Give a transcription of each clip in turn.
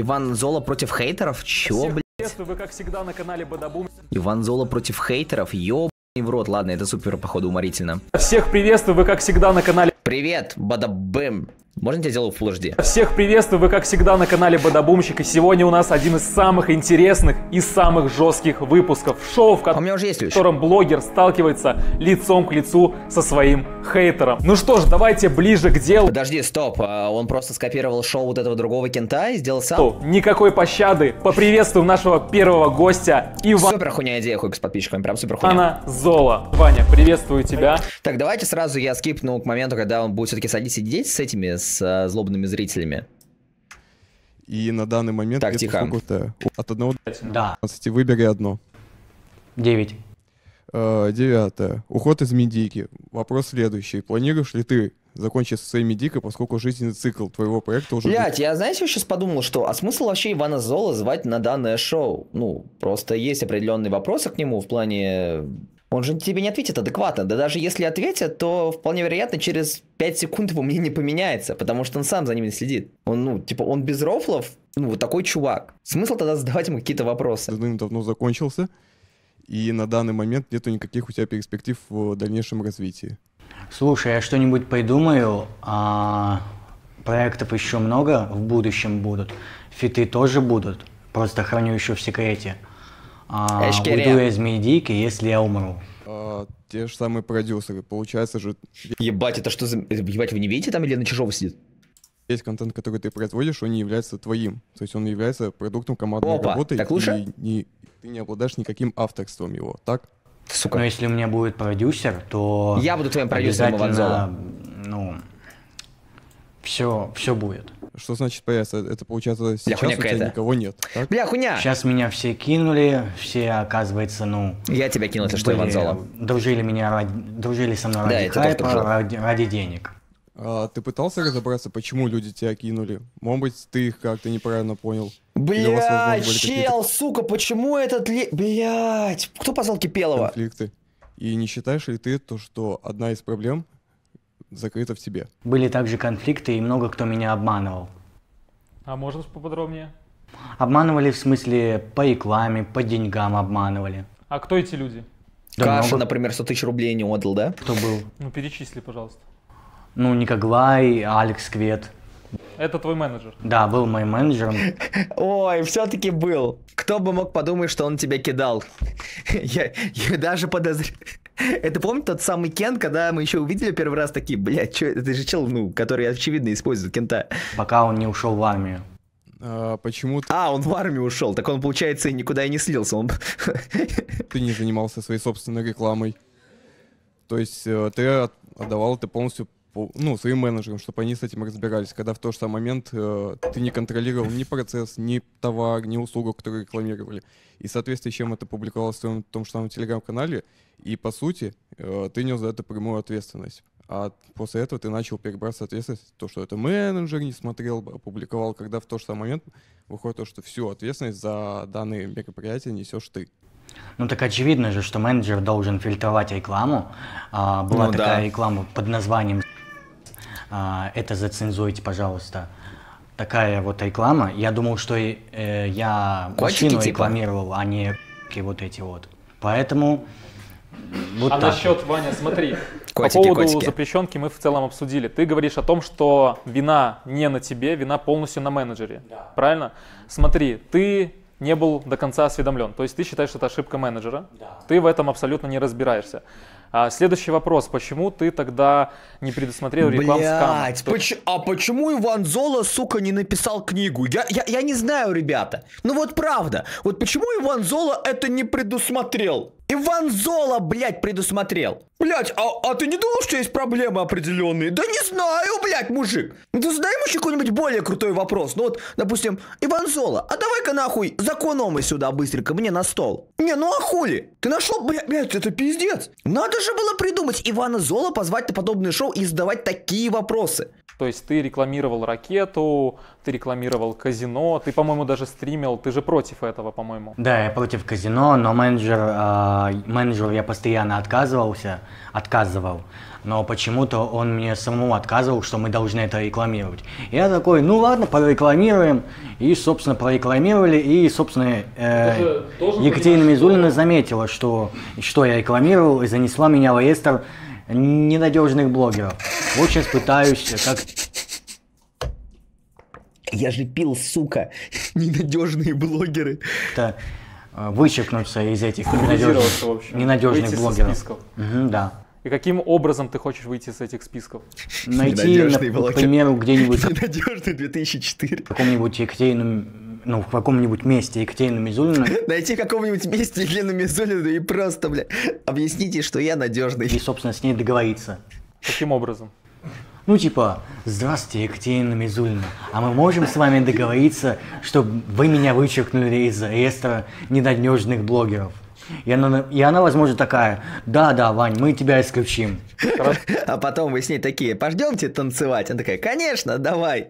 Иван Зола против хейтеров? Чё, Всех блядь? приветствую, вы как всегда на канале Бадабум. Иван Зола против хейтеров? Ёбаный в рот. Ладно, это супер, походу, уморительно. Всех приветствую, вы как всегда на канале Привет, бадабэм. Можно я тебя сделаю в Full HD? Всех приветствую, вы как всегда на канале Бадабумщик, и сегодня у нас один из самых интересных и самых жестких выпусков шоу, в А у меня уже есть в котором блогер сталкивается лицом к лицу со своим хейтером. Ну что ж, давайте ближе к делу. Подожди, стоп, а он просто скопировал шоу вот этого другого кента и сделал сам? Никакой пощады. Поприветствуем нашего первого гостя Ивана Супер хуйня идея, хуй с подписчиками, прям супер хуйня. Зола. Ваня, приветствую тебя. Так, давайте сразу я скипну к моменту, когда он будет все-таки садиться сидеть с этими, с а, злобными зрителями. И на данный момент Так, тихо. сколько-то от 1 до Да, 15. Выбери одно. 9. Э, Девятое. Уход из медики. Вопрос следующий. Планируешь ли ты закончить со своей медикой, поскольку жизненный цикл твоего проекта уже... Блять, я, знаете, сейчас подумал, что, а смысл вообще Ивана Зола звать на данное шоу? Ну, просто есть определенные вопросы к нему в плане... Он же тебе не ответит адекватно. Да даже если ответит, то вполне вероятно через 5 секунд его мнение поменяется, потому что он сам за ними следит. Он, ну, типа, он без рофлов, ну, вот такой чувак. Смысл тогда задавать ему какие-то вопросы? давным-давно закончился, и на данный момент нету никаких у тебя перспектив в дальнейшем развитии. Слушай, я что-нибудь придумаю. А, проектов еще много в будущем будут. Фиты тоже будут. Просто храню еще в секрете. А, уйду я из медики, если я умру. А, те же самые продюсеры. Получается же, Ебать, это что за... Ебать, вы не видите там или на чужого сидит? весь контент, который ты производишь, он не является твоим. То есть он является продуктом командной Опа, работы. так лучше? И не- ты не обладаешь никаким авторством его, так? Сука. Но если у меня будет продюсер, то... Я буду твоим продюсером, обязательно, ну, все, все будет. Что значит появится? Это получается сейчас хуйня у тебя никого нет, так? Бля, хуйня! Сейчас меня все кинули, все, оказывается, ну... Я тебя кинул, если что, Иван Зола. Дружили меня ради, дружили со мной Да, ради хайпа, ради, ради денег. А ты пытался разобраться, почему люди тебя кинули? Может быть, ты их как-то неправильно понял? Какие-то чел, сука, почему этот... Ле... Блять, кто позвал Кипелова? конфликты? И не считаешь ли ты то, что одна из проблем закрыта в тебе? Были также конфликты, и много кто меня обманывал. А можешь поподробнее? Обманывали в смысле по рекламе, по деньгам обманывали. А кто эти люди? Да Каша, много например, 100 тысяч рублей не отдал, да? кто был. Ну, перечисли, пожалуйста. Ну, Никоглай, Алекс Квет. Это твой менеджер. Да, был моим менеджером. Ой, все-таки был. Кто бы мог подумать, что он тебя кидал? Я, я даже подозреваю. Это помнит тот самый Кен, когда мы еще увидели первый раз такие, блядь, что это же чел, ну, который очевидно использует Кента. пока он не ушел в армию. А почему А, он в армию ушел, так он, получается, и никуда и не слился. Он... ты не занимался своей собственной рекламой? То есть э, ты от- отдавал это полностью по- ну, своим менеджерам, чтобы они с этим разбирались, когда в тот же самый момент э, ты не контролировал ни процесс, ни товар, ни услугу, которую рекламировали. И, соответственно, чем это публиковалось в твоем том же самом телеграм-канале, и, по сути, э, ты нес за это прямую ответственность. А после этого ты начал перебрасывать ответственность, то, что это менеджер не смотрел, опубликовал, когда в тот же самый момент выходит то, что всю ответственность за данные мероприятия несешь ты. Ну так очевидно же, что менеджер должен фильтровать рекламу. А, была Ну такая да. реклама под названием а, «Это зацензуйте, пожалуйста». Такая вот реклама. Я думал, что э, я Котики машину типа? рекламировал, а не вот эти вот. Поэтому вот а так. насчет, Ваня, смотри, Котики, по поводу котики. запрещенки мы в целом обсудили. Ты говоришь о том, что вина не на тебе, вина полностью на менеджере. Правильно? Смотри, ты не был до конца осведомлен. То есть ты считаешь, что это ошибка менеджера. Ты в этом абсолютно не разбираешься. А, следующий вопрос. Почему ты тогда не предусмотрел рекламу скама? Блять, поч- а почему Иван Зола, сука, не написал книгу? Я, я, я не знаю, ребята. Ну вот правда. Вот почему Иван Зола это не предусмотрел? Иван Зола, блядь, предусмотрел. Блять, а, а ты не думал, что есть проблемы определенные? Да не знаю, блядь, мужик. Ну ты задай ему еще какой-нибудь более крутой вопрос. Ну вот, допустим, Иван Зола, а давай-ка нахуй закономы сюда быстренько, мне на стол. Не, ну а хули? Ты нашел, блядь, блядь, это пиздец. Надо же было придумать Ивана Зола, позвать на подобное шоу и задавать такие вопросы. То есть ты рекламировал ракету, ты рекламировал казино, ты, по-моему, даже стримил, ты же против этого, по-моему. Да, я против казино, но менеджер, а, менеджеру я постоянно отказывался. Отказывал. Но почему-то он мне самому отказывал, что мы должны это рекламировать. Я такой, ну ладно, прорекламируем. И, собственно, прорекламировали. И, собственно, э, Тоже- Екатерина Мизулина заметила, что, что я рекламировал, и занесла меня в реестр ненадежных блогеров. Вот сейчас пытаюсь как Я же пил, сука, ненадежные блогеры. э, вычеркнуться из этих ненадежных, ненадежных блогеров. Мгм, да. И каким образом ты хочешь выйти из этих списков? Найти, Ненадежный нап- блогер. к примеру, где-нибудь Ненадежный 2004. в каком-нибудь Екатерину, ну, в каком-нибудь месте Екатерину Мизулину Найти в каком-нибудь месте Елену Мизулину и просто, бля, объясните, что я надежный. и, собственно, с ней договориться. Каким образом? Ну, типа, здравствуйте, Екатерина Мизулина, а мы можем с вами договориться, чтобы вы меня вычеркнули из реестра ненадежных блогеров? И она, и она, возможно, такая, да-да, Вань, мы тебя исключим. А потом вы с ней такие, пойдемте танцевать. Она такая, конечно, давай.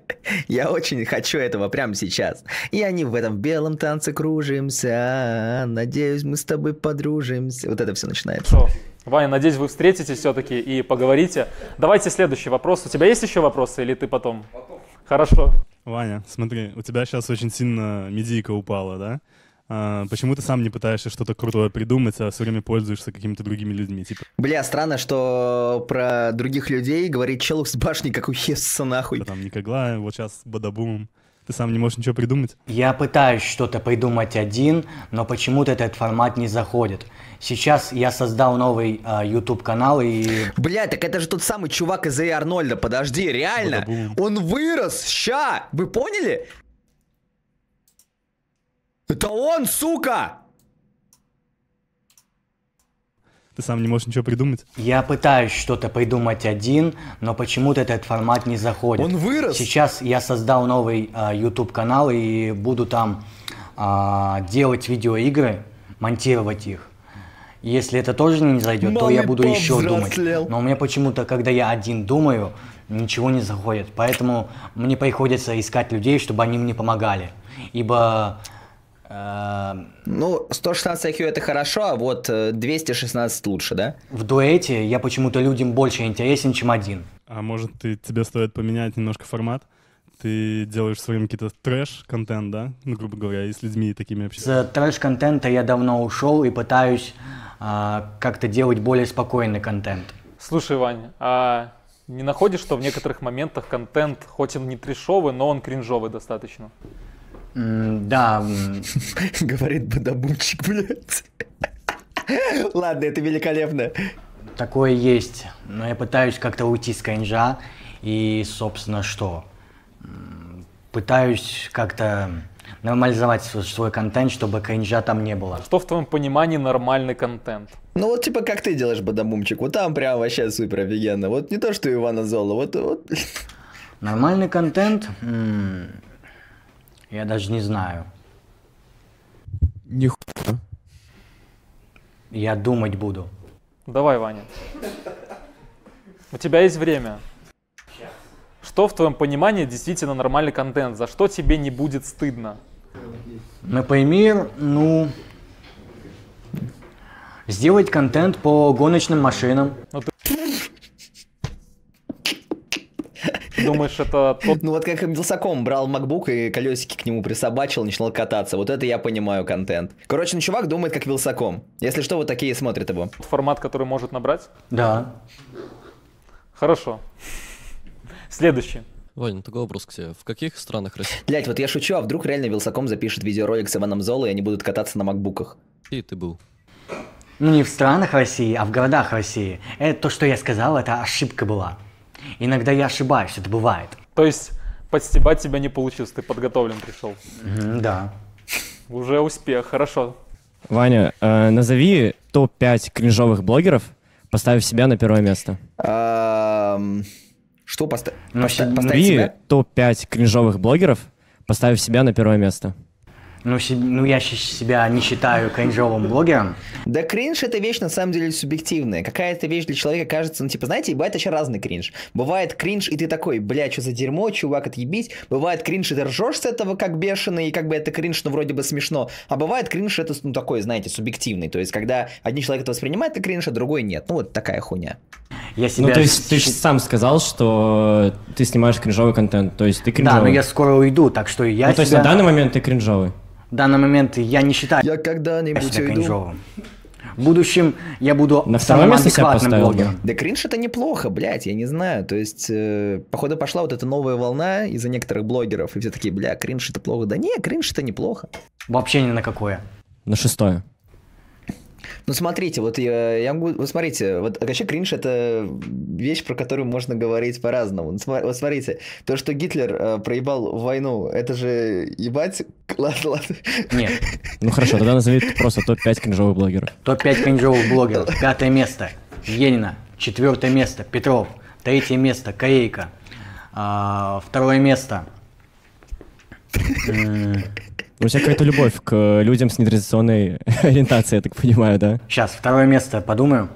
Я очень хочу этого прямо сейчас. И они в этом белом танце кружимся. Надеюсь, мы с тобой подружимся. Вот это все начинается. Ваня, надеюсь, вы встретитесь все-таки и поговорите. Давайте следующий вопрос. У тебя есть еще вопросы или ты потом? Хорошо. Ваня, смотри, у тебя сейчас очень сильно медийка упала, да? А, почему ты сам не пытаешься что-то крутое придумать, а все время пользуешься какими-то другими людьми? Типа, Бля, странно, что про других людей говорит челух с башни, как у Хесса нахуй. там Никоглая, вот сейчас Бадабум. Ты сам не можешь ничего придумать? Я пытаюсь что-то придумать один, но почему-то этот формат не заходит. Сейчас я создал новый а, YouTube канал и Бля, так это же тот самый чувак из Эй Арнольда. Подожди, реально? Бадабум. Он вырос, ща! Вы поняли? Это он, сука! Ты сам не можешь ничего придумать? я пытаюсь что-то придумать один, но почему-то этот формат не заходит. Он вырос. Сейчас я создал новый а, YouTube канал и буду там а, делать видеоигры, монтировать их. Если это тоже не зайдет, то я Малый буду еще думать. взрослел. Но у меня почему-то, когда я один думаю, ничего не заходит. Поэтому мне приходится искать людей, чтобы они мне помогали. Ибо Ну, 116 IQ это хорошо, а вот э, 216 лучше, да? в дуэте я почему-то людям больше интересен, чем один. А может, ты, тебе стоит поменять немножко формат? Ты делаешь своим какие-то трэш-контент, да? Ну, грубо говоря, и с людьми такими общаешься. С трэш-контента я давно ушел и пытаюсь а, как-то делать более спокойный контент. Слушай, Ваня, а не находишь, что в некоторых моментах контент, хоть он не трешовый, но он кринжовый достаточно? М, Да, м, Говорит бадабумчик, блядь. Ладно, это великолепно. такое есть, но я пытаюсь как-то уйти с кринжа и, собственно, что? М, Пытаюсь как-то нормализовать свой, свой контент, чтобы кринжа там не было. Что в твоем понимании нормальный контент? Ну вот типа как ты делаешь бадабумчик, вот там прям вообще супер офигенно. Вот не то, что Ивана Зола, вот, вот. Нормальный контент? М, Я даже не знаю. Нихуя. Я думать буду. Давай, Ваня. У тебя есть время. Что в твоем понимании действительно нормальный контент? За что тебе не будет стыдно? Например, ну... Сделать контент по гоночным машинам. Думаешь, это тот Ну вот как Вилсаком брал MacBook и колесики к нему присобачил, начинал кататься. Вот это я понимаю контент. Короче, ну чувак думает как Вилсаком. Если что, вот такие смотрят его. формат, который может набрать? Да. Хорошо. Следующий. Ваня, ну такой вопрос к тебе. В каких странах России Блять, вот я шучу, а вдруг реально Вилсаком запишет видеоролик с Иваном Золой, и они будут кататься на макбуках. ты был? Ну не в странах России, а в городах России. Это то, что я сказал, это ошибка была. Иногда я ошибаюсь, это бывает. То есть подстебать тебя не получилось, ты подготовлен пришел. Мгм, да. Уже успех, хорошо. Ваня, э, назови топ-5 кринжовых блогеров, поставив себя на первое место. Что поста- Ну, поста- поставить Назови себя? топ-5 кринжовых блогеров, поставив себя на первое место. Ну, ну, я себя не считаю кринжовым блогером. Да кринж это вещь на самом деле субъективная. Какая-то вещь для человека кажется, ну типа, знаете, бывает еще разный кринж. Бывает кринж, и ты такой, бля, что за дерьмо, чувак, отъебись. Бывает кринж, и ты ржешь с этого как бешеный, и как бы это кринж, ну вроде бы смешно. А бывает кринж, это, ну такой, знаете, субъективный. То есть, когда один человек это воспринимает как кринж, а другой нет. Ну вот такая хуйня. Я себя... Ну, то есть ты же сам сказал, что ты снимаешь кринжовый контент, то есть ты Да, кринжовый. но я скоро уйду, так что я Ну, то есть себя... на данный момент ты кринжовый. В данный момент я не считаю Я когда-нибудь себя кринжовым. В будущем я буду На второе самым место себя поставил блогером. Да кринж это неплохо, блядь, я не знаю. То есть, э, походу, пошла вот эта новая волна из-за некоторых блогеров, и все такие, бля, кринж это плохо. Да не, кринж это неплохо. Вообще ни на какое. На шестое. Ну, смотрите, вот я, я могу... Вот смотрите, вот вообще кринж — это вещь, про которую можно говорить по-разному. Ну, Вот смотрите, то, что Гитлер э, проебал войну, это же ебать... Ладно, ладно. Нет. Ну хорошо, тогда назови просто топ-5 кринжовых блогеров. Топ-5 кринжовых блогеров. Пятое место. Енина. Четвертое место. Петров. Третье место. Корейка. А, второе место. У тебя какая-то любовь к людям с нетрадиционной ориентацией, я так понимаю, да? Сейчас, второе место, подумаю.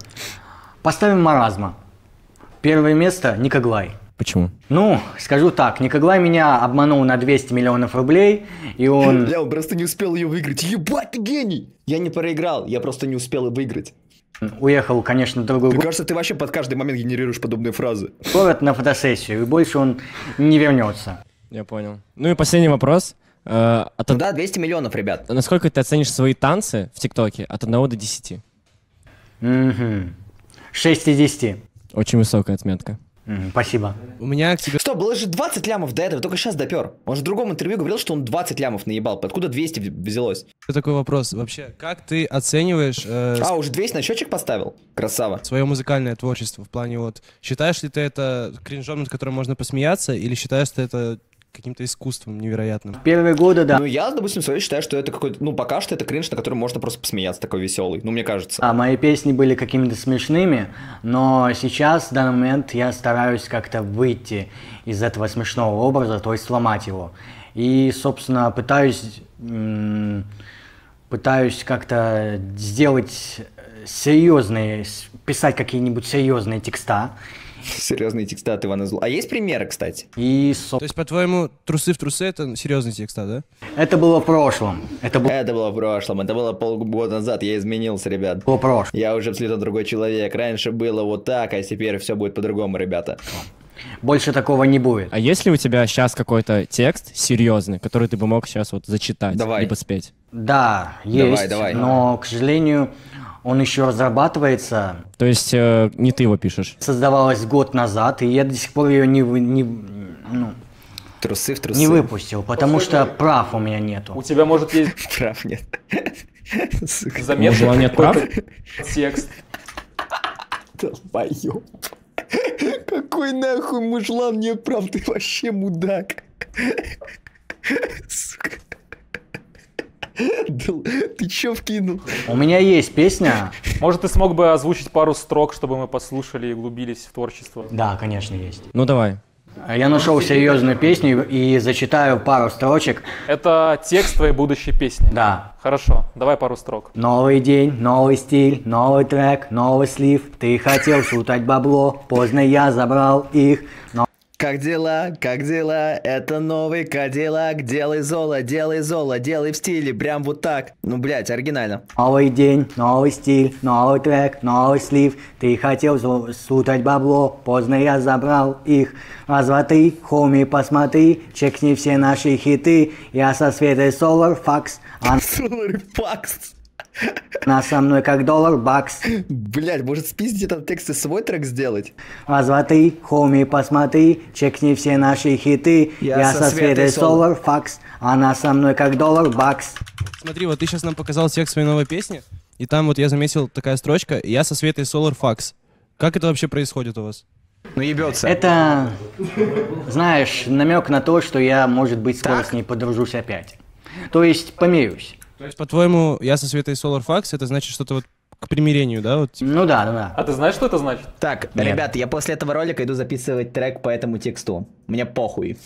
Поставим маразма. Первое место Никоглай. Почему? Ну, скажу так, Никоглай меня обманул на 200 миллионов рублей, и он... Бля, он просто не успел ее выиграть. Ебать, ты гений! Я не проиграл, я просто не успел выиграть. уехал, конечно, в другой Мне го- кажется, ты вообще под каждый момент генерируешь подобные фразы. город на фотосессию, и больше он не вернется. Я понял. Ну и последний вопрос. Э, от Ну да, 200 миллионов, ребят. Насколько ты оценишь свои танцы в ТикТоке от 1 до 10? Мгм. 6 из 10. Очень высокая отметка. Спасибо. У меня к тебе Стоп, было же 20 лямов до этого, только сейчас допер. Он же в другом интервью говорил, что он 20 лямов наебал. Откуда 200 в- взялось? такой вопрос. Вообще, как ты оцениваешь э, А, уже 200 на счетчик поставил? Красава. свое музыкальное творчество в плане вот считаешь ли ты это кринжом, над которым можно посмеяться, или считаешь ты это каким-то искусством невероятным? Первые годы, да. Ну, я, допустим, свое считаю, что это какой-то... Ну, пока что это кринж, на котором можно просто посмеяться, такой веселый. Ну, мне кажется. А мои песни были какими-то смешными, но сейчас, в данный момент, я стараюсь как-то выйти из этого смешного образа, то есть сломать его. И, собственно, пытаюсь, пытаюсь как-то сделать э, серьезные, писать какие-нибудь серьезные текста. Серьезные тексты от Ивана Зло. А есть примеры, кстати? И, То соб- есть, по-твоему, трусы в трусы это серьезный текст, да? это было в прошлом. Это было Это было в прошлом, это было полгода назад, я изменился, ребят. в прошлом. Я уже абсолютно другой человек. Раньше было вот так, а теперь все будет по-другому, ребята. Больше такого не будет. А есть ли у тебя сейчас какой-то текст серьезный, который ты бы мог сейчас вот зачитать, Давай. либо спеть? Да, Давай, есть, давай. но, к сожалению, он еще разрабатывается. То есть э, не ты его пишешь? Создавалась год назад, и я до сих пор ее не, вы- не, ну, Трусы в трусы. не выпустил, потому что прав у меня нету. У тебя может есть Прав нет. Может, нет какой-то текст. долбоёб. Какой нахуй мужлан не прав, ты вообще мудак. Сука. Ты чё вкинул? У меня есть песня, Может, ты смог бы озвучить пару строк, чтобы мы послушали и углубились в творчество? да, конечно, есть. Ну давай. Я нашел серьезную песню и зачитаю пару строчек. Это текст твоей будущей песни. Да. Хорошо, давай пару строк. Новый день, новый стиль, новый трек, новый слив. Ты хотел шутать бабло, поздно я забрал их. Но Как дела, как дела? Это новый Кадиллак. Делай золо, делай золо, делай в стиле, прям вот так. Ну, блядь, оригинально. Новый день, новый стиль, новый трек, новый слив. Ты хотел сутать бабло, поздно я забрал их. Разве ты, хоми, посмотри, чекни все наши хиты. Я со Светой Solar Fax, Solar Fax. она со мной как доллар бакс. Блядь, может спиздить этот текст и свой трек сделать? Разве ты, хоми, посмотри, чекни все наши хиты. Я, со Светой Solar Fax, она со мной как доллар бакс. Смотри, вот ты сейчас нам показал текст своей новой песни, и там вот я заметил такая строчка «Я со Светой Solar Fax». Как это вообще происходит у вас? Ну, ебется. Это, знаешь, намек на то, что я, может быть, скоро Так. с ней подружусь опять. То есть помирюсь. То есть, по-твоему, «Я со Светой Solar Fax» это значит что-то вот к примирению, да? Вот, типа? Ну да, ну да. А ты знаешь, что это значит? Так, Нет. ребят, я после этого ролика иду записывать трек по этому тексту. Мне похуй.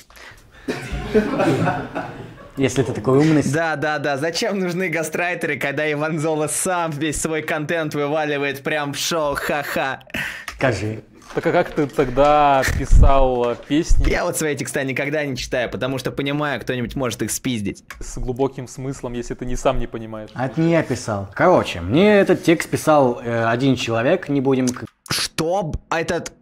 Если ты такой умный. Да, да, да. Зачем нужны гастрайтеры, когда Иван Зола сам весь свой контент вываливает прям в шоу, ха-ха. Скажи. Так а как ты тогда писал э, песни Я вот свои текста никогда не читаю, потому что понимаю, кто-нибудь может их спиздить. с глубоким смыслом, если ты не сам не понимаешь? А это не я писал. Короче, мне этот текст писал э, один человек, не будем... к- Что? А Этот...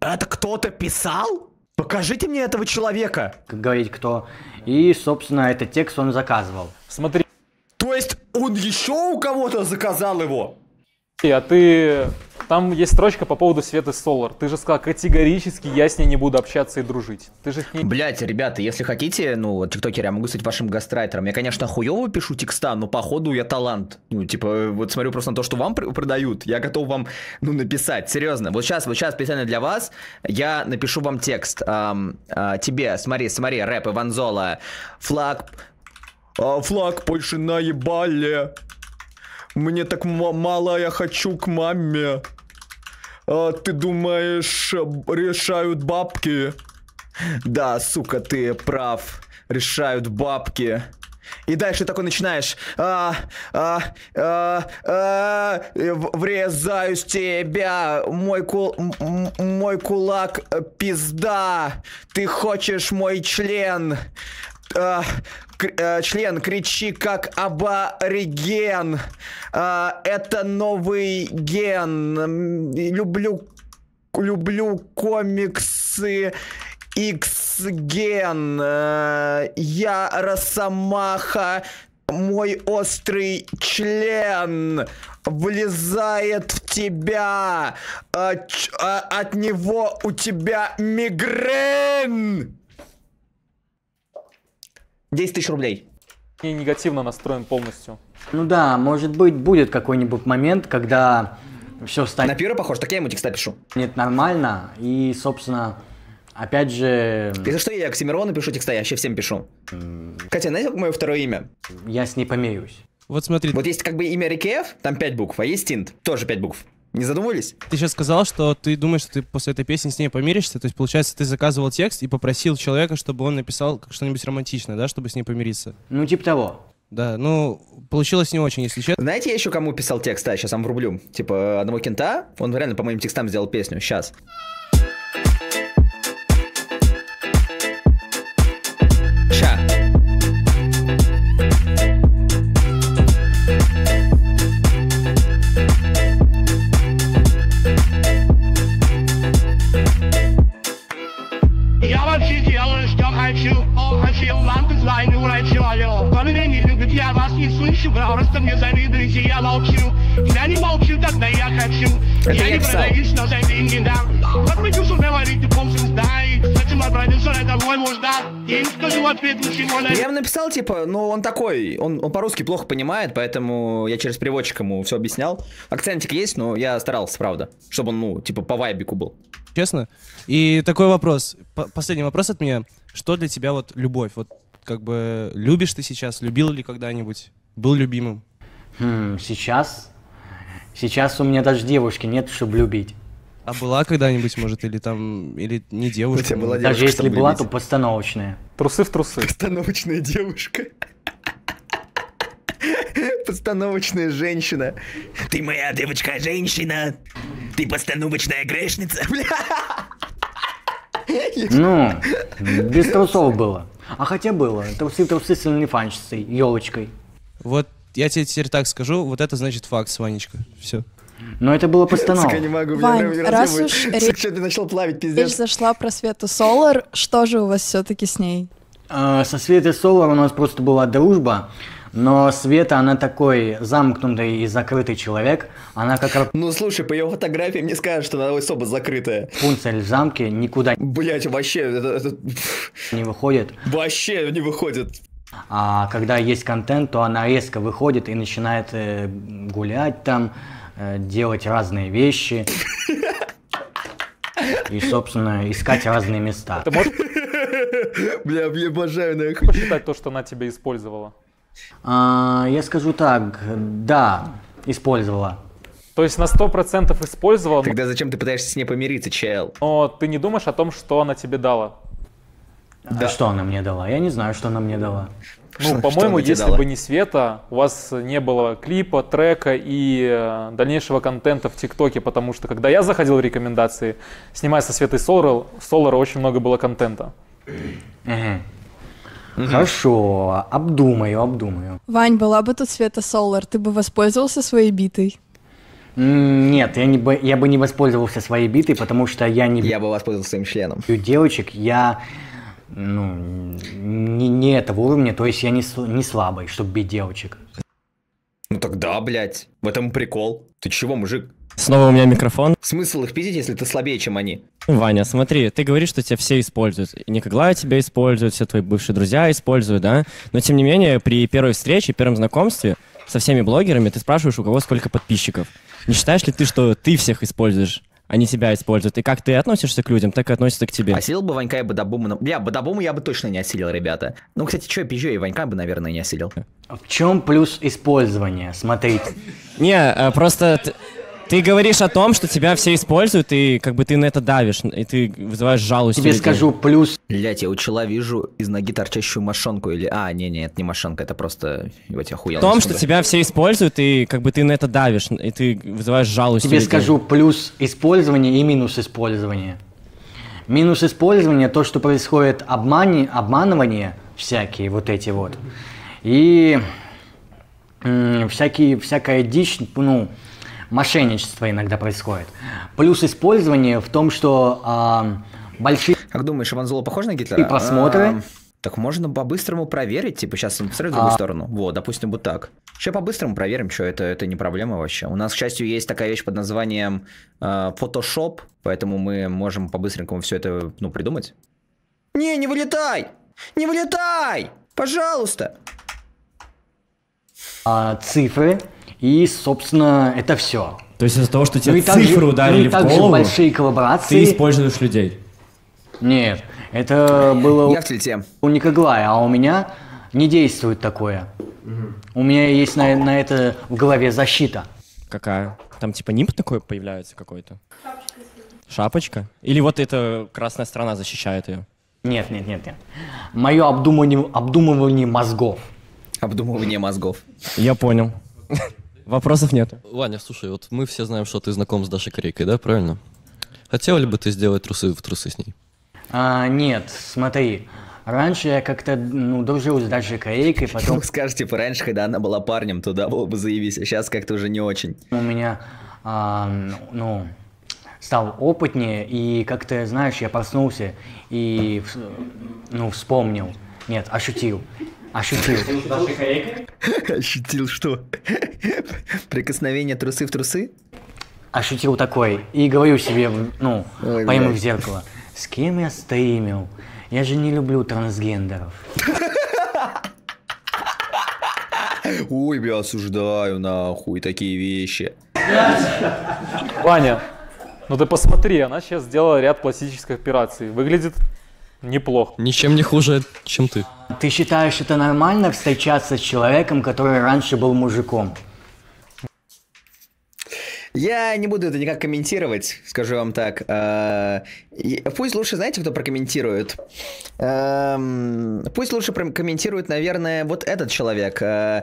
Это кто-то писал? Покажите мне этого человека. как говорить кто. И, собственно, этот текст он заказывал. Смотри, То есть он еще у кого-то заказал его? а ты... Там есть строчка по поводу Светы Солар. Ты же сказал, категорически я с ней не буду общаться и дружить. Ты же с ней... Блять, ребята, если хотите, ну, вот, тиктокеры, я могу стать вашим гастрайтером. Я, конечно, хуево пишу текста, но походу я талант. Ну, типа, вот смотрю просто на то, что вам пр- продают, я готов вам, ну, написать, серьезно. Вот сейчас, вот сейчас специально для вас я напишу вам текст. Ам, а, тебе, смотри, смотри, рэп Иван Зола. Флаг... а, флаг Польши наебали. Мне так мало, я хочу к маме. А, ты думаешь, решают бабки? Да, сука, ты прав. Решают бабки. И дальше такой начинаешь. А, а, а, а, э, врезаюсь тебя. Мой, кул, мой кулак э, пизда. Ты хочешь мой член. К- э, член, кричи как абориген. А, это новый ген. Люблю люблю комиксы X-ген. Э, Я Росомаха. Мой острый член влезает в тебя. А, от него у тебя мигрен. 10 тысяч рублей. не негативно настроен полностью. Ну да, может быть, будет какой-нибудь момент, когда все На станет пира похож, так я ему текста пишу. нормально. И, собственно, опять же, Если что, я Оксимирону пишу текста, я вообще всем пишу. Хотя, знаете, как мое второе имя? я с ней помирюсь. Вот смотри, Вот есть как бы имя Рикеф, там 5 букв, а есть Тинт, тоже 5 букв. Не задумывались? ты сейчас сказал, что ты думаешь, что ты после этой песни с ней помиришься. То есть, получается, ты заказывал текст и попросил человека, чтобы он написал что-нибудь романтичное, да, чтобы с ней помириться. Ну, типа того. Да, ну, получилось не очень, если честно. Знаете, я еще кому писал текст, а, сейчас вам врублю. Типа, одного кента, он реально по моим текстам сделал песню, сейчас. Делаю, что хочу, о, хочу вам позвоню врачу, алло. Поверьте, любит, я вас не слышу, просто мне завидуете, я молчу. Я не молчу, тогда я хочу. Это я я не писал. продаюсь, но за деньги дам. Вот вы что говорите, помню, знает. Кстати, мой продюсер, это мой муж, да. Я ему написал, типа, ну, он такой, он, он по-русски плохо понимает, поэтому я через переводчик ему все объяснял. Акцентик есть, но я старался, правда, чтобы он, ну, типа, по вайбику был. Честно. И такой вопрос. Последний вопрос от меня. Что для тебя вот любовь? Вот как бы любишь ты сейчас? Любил ли когда-нибудь? Был любимым? Хм, сейчас... Сейчас у меня даже девушки нет, чтобы любить. А была когда-нибудь, может, или там, или не девушка? У была девушка, Даже если была, то постановочная. Трусы в трусы. Постановочная девушка. Постановочная женщина. Ты моя девочка-женщина. Ты постановочная грешница. Бля. Ну, без трусов было. А хотя было. Трусы, трусы с фанчицей, елочкой. Вот я тебе теперь так скажу, вот это значит факт, Ванечка. Все. Но это было Сука, не постановка. могу, Вань, бля, раз разъебывает. уж Сука, речь- что-то начал плавить, Речь пиздец. зашла про Свету Солар. Что же у вас все-таки с ней? А, Со Светой Солар у нас просто была дружба. Но Света, она такой замкнутый и закрытый человек. Она как Ну, слушай, по ее фотографии мне скажут, что она особо закрытая. Рапунцель в замке, никуда Блять, вообще, это, это- не выходит. вообще не выходит. А когда есть контент, то она резко выходит и начинает э, гулять там, делать разные вещи. И, собственно, искать разные места. Ты можешь Бля, я обожаю нахуй. посчитать то, что она тебя использовала? А, я скажу так, да, использовала. То есть на 100% использовала, Тогда зачем ты пытаешься с ней помириться, чел? но ты не думаешь о том, что она тебе дала. А что она мне дала? Я не знаю, что она мне дала. Ну, по-моему, если дала? бы не Света, у вас не было клипа, трека и э, дальнейшего контента в ТикТоке, потому что когда я заходил в рекомендации, снимая со Светой Солар, Солара очень много было контента. Хорошо, обдумаю, обдумаю. Вань, была бы тут Света Солар, ты бы воспользовался своей битой? Нет, я, не бы, я бы не воспользовался своей битой, потому что я не Я бы воспользовался своим членом. девочек, я ну, не, не этого уровня, то есть я не, не слабый, чтобы бить девочек. Ну тогда, блядь, в этом прикол. Ты чего, мужик? Снова у меня микрофон. Смысл их пиздить, если ты слабее, чем они? Ваня, смотри, ты говоришь, что тебя все используют. И Николай тебя использует, все твои бывшие друзья используют, да? Но тем не менее, при первой встрече, первом знакомстве со всеми блогерами ты спрашиваешь, у кого сколько подписчиков. Не считаешь ли ты, что ты всех используешь, они тебя используют? И как ты относишься к людям, так и относятся к тебе. Осилил бы Ванька и Бадабума. на- Бля, Бадабуму я бы точно не осилил, ребята. Ну, кстати, что я пизжу, и Ванька бы, наверное, не осилил. В чем плюс использования? Смотрите. Не, э, просто ты говоришь о том, что тебя все используют, и как бы ты на это давишь, и ты вызываешь жалость. Тебе людей. скажу плюс Блять, я у чела вижу из ноги торчащую мошонку или... А, не-не, это не мошонка, это просто... Ебать, я охуел. В том, что тебя все используют, и как бы ты на это давишь, и ты вызываешь жалость. Тебе людей. скажу плюс использования и минус использования. Минус использования то, что происходит обмани, обманывание всякие вот эти вот. И всякие, всякая дичь, ну, мошенничество иногда происходит. Плюс использование в том, что а, большие Как думаешь, Иван Золо похож на Гитлера? И просмотры? А, Так можно по-быстрому проверить, типа сейчас посмотри в другую А. сторону. Вот, допустим, вот так. Сейчас по-быстрому проверим, что это, это не проблема вообще. У нас, к счастью, есть такая вещь под названием э, Photoshop, поэтому мы можем по-быстренькому все это, ну, придумать. Не, не вылетай! Не вылетай! Пожалуйста! а, цифры, и, собственно, это все. То есть из-за того, что Ну тебе также- цифры ну и ударили в также голову, большие ты коллаборации. используешь людей. Нет, это было Я в тельте. у Николая, а у меня не действует такое. У меня есть на, на это в голове защита. Какая? Там типа нимб такой появляется какой-то? Шапочка? Или вот эта красная страна защищает ее? Нет, нет, нет, нет. Мое обдумывание, обдумывание мозгов. Обдумывание мозгов. Я понял. Вопросов нет. Ваня, слушай, вот мы все знаем, что ты знаком с Дашей Корейкой, да, правильно? Хотел ли бы ты сделать трусы в трусы с ней? А, нет, смотри. Раньше я как-то ну, дружил с Дашей Корейкой, потом Ну, скажешь, типа, раньше, когда она была парнем, туда было бы заявись, а сейчас как-то уже не очень. у меня, а, ну, стал опытнее, и как-то, знаешь, я проснулся и, ну, вспомнил. Нет, ощутил. Ощутил. Ощутил что? Прикосновение трусы в трусы? ощутил такой и говорю себе, ну, Ой, пойму в зеркало, с кем я стримил? Я же не люблю трансгендеров. Ой, бля, осуждаю нахуй такие вещи. Ваня, ну ты посмотри, она сейчас сделала ряд пластических операций. Выглядит неплохо. Ничем не хуже, чем ты. Ты считаешь это нормально встречаться с человеком, который раньше был мужиком? Я не буду это никак комментировать, скажу вам так. И Пусть лучше, знаете, кто прокомментирует? Эм, Пусть лучше прокомментирует, наверное, вот этот человек. Э,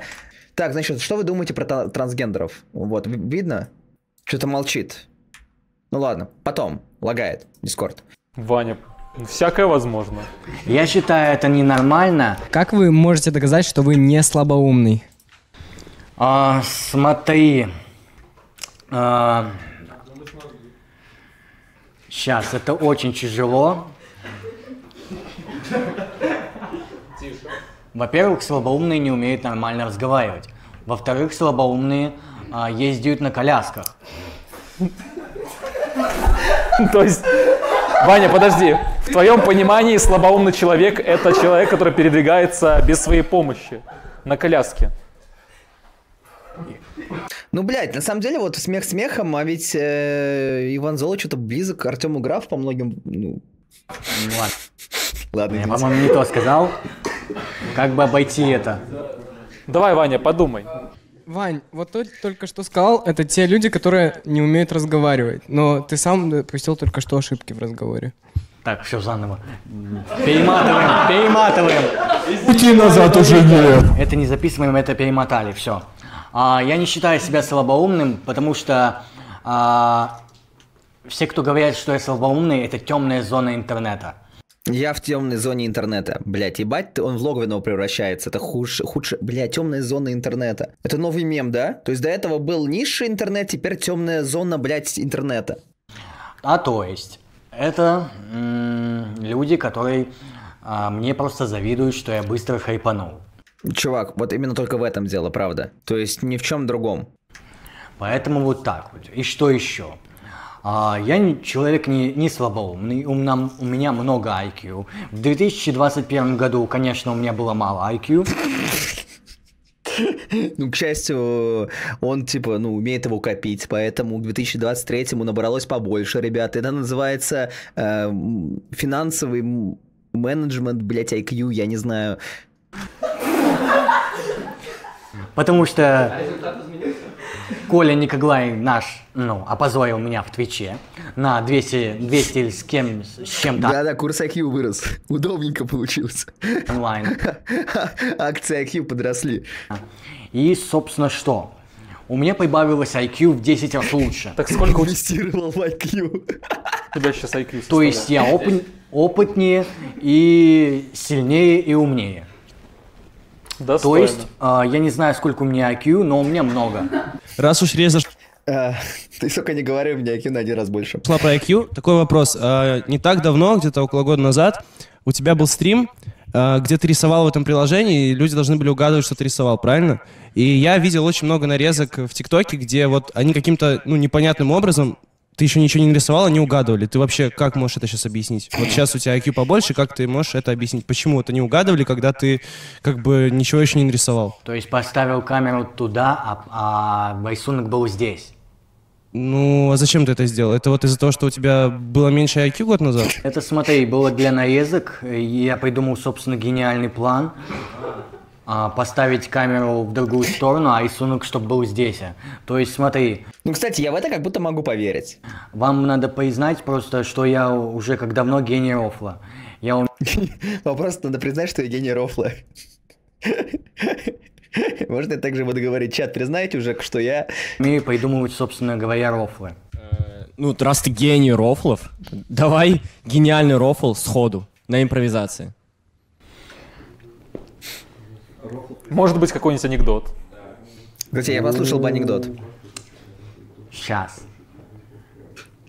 Так, значит, что вы думаете про трансгендеров? Вот, ви- видно? Что-то молчит. Ну ладно, потом. Лагает. Дискорд. Ваня, всякое возможно. Я считаю это ненормально. Как вы можете доказать, что вы не слабоумный? А, смотри. сейчас, это очень тяжело. Во-первых, слабоумные не умеют нормально разговаривать. Во-вторых, слабоумные а, ездят на колясках. То есть, Ваня, подожди. В твоем понимании слабоумный человек – это человек, который передвигается без своей помощи на коляске. Ну, блядь, на самом деле, вот смех смехом, а ведь э, Иван Золо что-то близок к Артему Граф по многим, ну... Ну, ладно. Ладно, Я, по-моему, не то сказал. Как бы обойти это? Давай, Ваня, подумай. Вань, вот ты только что сказал, это те люди, которые не умеют разговаривать. Но ты сам допустил только что ошибки в разговоре. Так, все заново. Перематываем, перематываем. Пути назад уже нет. Это не записываем, это перемотали, все. я не считаю себя слабоумным, потому что а, все, кто говорят, что я слабоумный, это темная зона интернета. Я в темной зоне интернета. Блять, ебать, он в логовиного превращается. Это худше, худше, блядь, темная зона интернета. Это новый мем, да? То есть до этого был низший интернет, теперь темная зона, блядь, интернета. А то есть, это люди, которые а, мне просто завидуют, что я быстро хайпанул. Чувак, вот именно только в этом дело, правда. То есть ни в чем другом. Поэтому вот так вот. И что еще? А, я не, человек не, не слабоумный, у меня, у меня много IQ. В 2021 году, конечно, у меня было мало IQ. Ну, к счастью, он, типа, ну, умеет его копить, поэтому к 2023-му набралось побольше, ребят. Это называется э, финансовый менеджмент, блять, IQ, я не знаю. Потому что Коля Никоглай наш, ну, опозорил меня в Твиче на 200, 200 с кем, с чем-то. Да-да, курс IQ вырос. Удобненько получился. Онлайн. Акции IQ подросли. И, собственно, что? У меня прибавилось IQ в 10 раз лучше. Так сколько у Инвестировал в IQ. У тебя сейчас IQ То есть я опыт, опытнее и сильнее и умнее. Достойно. То есть, э, я не знаю, сколько у меня IQ, но у меня много. Раз уж зашла А, ты, сука, не говори, у меня IQ на один раз больше. про IQ, такой вопрос. А, не так давно, где-то около года назад, у тебя был стрим, а, где ты рисовал в этом приложении, и люди должны были угадывать, что ты рисовал, правильно? И я видел очень много нарезок в ТикТоке, где вот они каким-то, ну, непонятным образом ты еще ничего не нарисовал, они угадывали. Ты вообще как можешь это сейчас объяснить? Вот сейчас у тебя IQ побольше, как ты можешь это объяснить? Почему это не угадывали, когда ты как бы ничего еще не нарисовал? То есть поставил камеру туда, а, а рисунок был здесь. Ну, а зачем ты это сделал? Это вот из-за того, что у тебя было меньше IQ год назад? Это, смотри, было для нарезок. Я придумал, собственно, гениальный план. А, поставить камеру в другую сторону, а рисунок, чтобы был здесь. То есть, смотри. Ну, кстати, я в это как будто могу поверить. Вам надо признать просто, что я уже как давно гений рофла. Я ум... Вопрос, надо признать, что я гений рофла. Можно я также буду говорить, чат, признайте уже, что я... Умею придумывать, собственно говоря, рофлы. Ну, раз ты гений рофлов, давай гениальный рофл сходу, на импровизации. Может быть, какой-нибудь анекдот. Кстати, я послушал бы анекдот. Сейчас.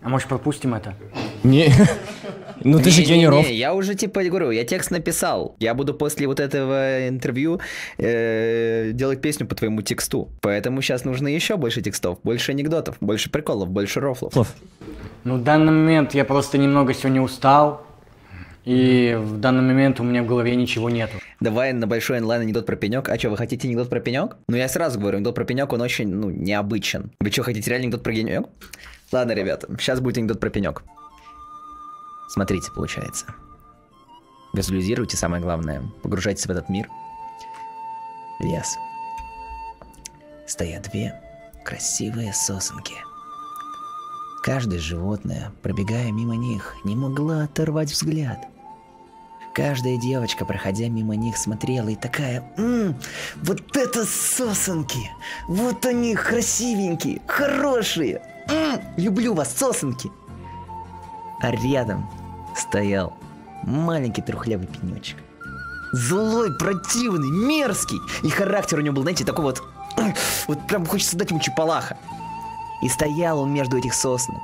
А может пропустим это? Не. Ну ты же не, рофл. не, Я уже типа говорю, я текст написал. Я буду после вот этого интервью э, делать песню по твоему тексту. Поэтому сейчас нужно еще больше текстов, больше анекдотов, больше приколов, больше рофлов. Ну, в данный момент я просто немного сегодня устал. И в данный момент у меня в голове ничего нету. Давай на большой онлайн анекдот про пенек. А что, вы хотите анекдот про пенек? Ну, я сразу говорю, анекдот про пенек, он очень, ну, необычен. Вы что, хотите реально анекдот про пенек? Ладно, ребята, сейчас будет анекдот про пенек. Смотрите, получается. Визуализируйте самое главное. Погружайтесь в этот мир. Лес. Стоят две красивые сосенки. Каждое животное, пробегая мимо них, не могла оторвать взгляд. Каждая девочка, проходя мимо них, смотрела и такая, «М, вот это сосенки! Вот они красивенькие, хорошие! М, люблю вас, сосенки!» А рядом стоял маленький трухлявый пенечек. Злой, противный, мерзкий. И характер у него был, знаете, такой вот... Вот прям хочется дать ему чапалаха. И стоял он между этих соснок.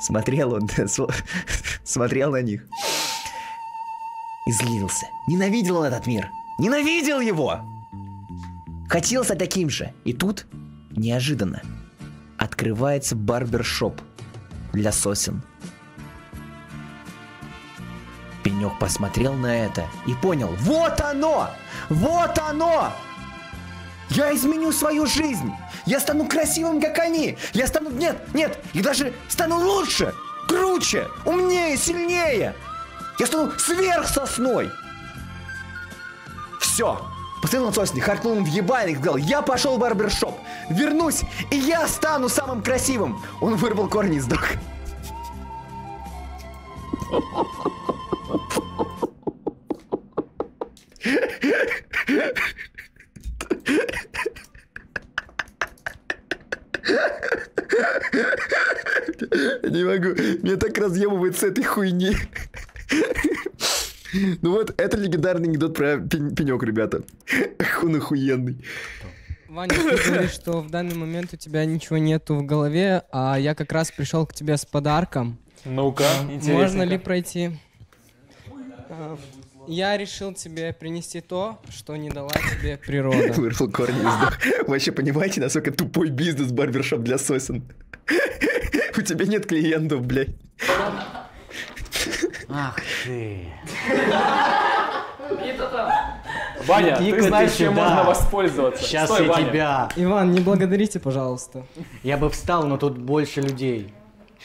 Смотрел он, смотрел на них. И злился. Ненавидел он этот мир. Ненавидел его! Хотел стать таким же. И тут, неожиданно, открывается барбершоп для сосен. Пенек посмотрел на это и понял, вот оно! Вот оно! Я изменю свою жизнь! Я стану красивым, как они! Я стану... Нет, нет! Я даже стану лучше! Круче! Умнее, сильнее! Я стану сверхсосной! Все! Посмотрел на сосны, харкнул в ебальник, сказал, я пошел в барбершоп, вернусь, и я стану самым красивым! Он вырвал корни и сдох. Не могу. Меня так разъебывает с этой хуйни. Ну вот, это легендарный анекдот про пенек, ребята. Он охуенный. Ваня, ты говоришь, что в данный момент у тебя ничего нету в голове, а я как раз пришел к тебе с подарком. Ну-ка, интересненько. Можно ли пройти? А, Я решил тебе принести то, что не дала тебе природа. Вырвал корни и сдох. Вы вообще понимаете, насколько тупой бизнес барбершоп для сосен? У тебя нет клиентов, блядь. Ах ты. Ваня, Иди-ка ты знаешь, чем сюда. можно воспользоваться. Сейчас Стой, я Ваня. тебя. Иван, не благодарите, пожалуйста. Я бы встал, но тут больше людей.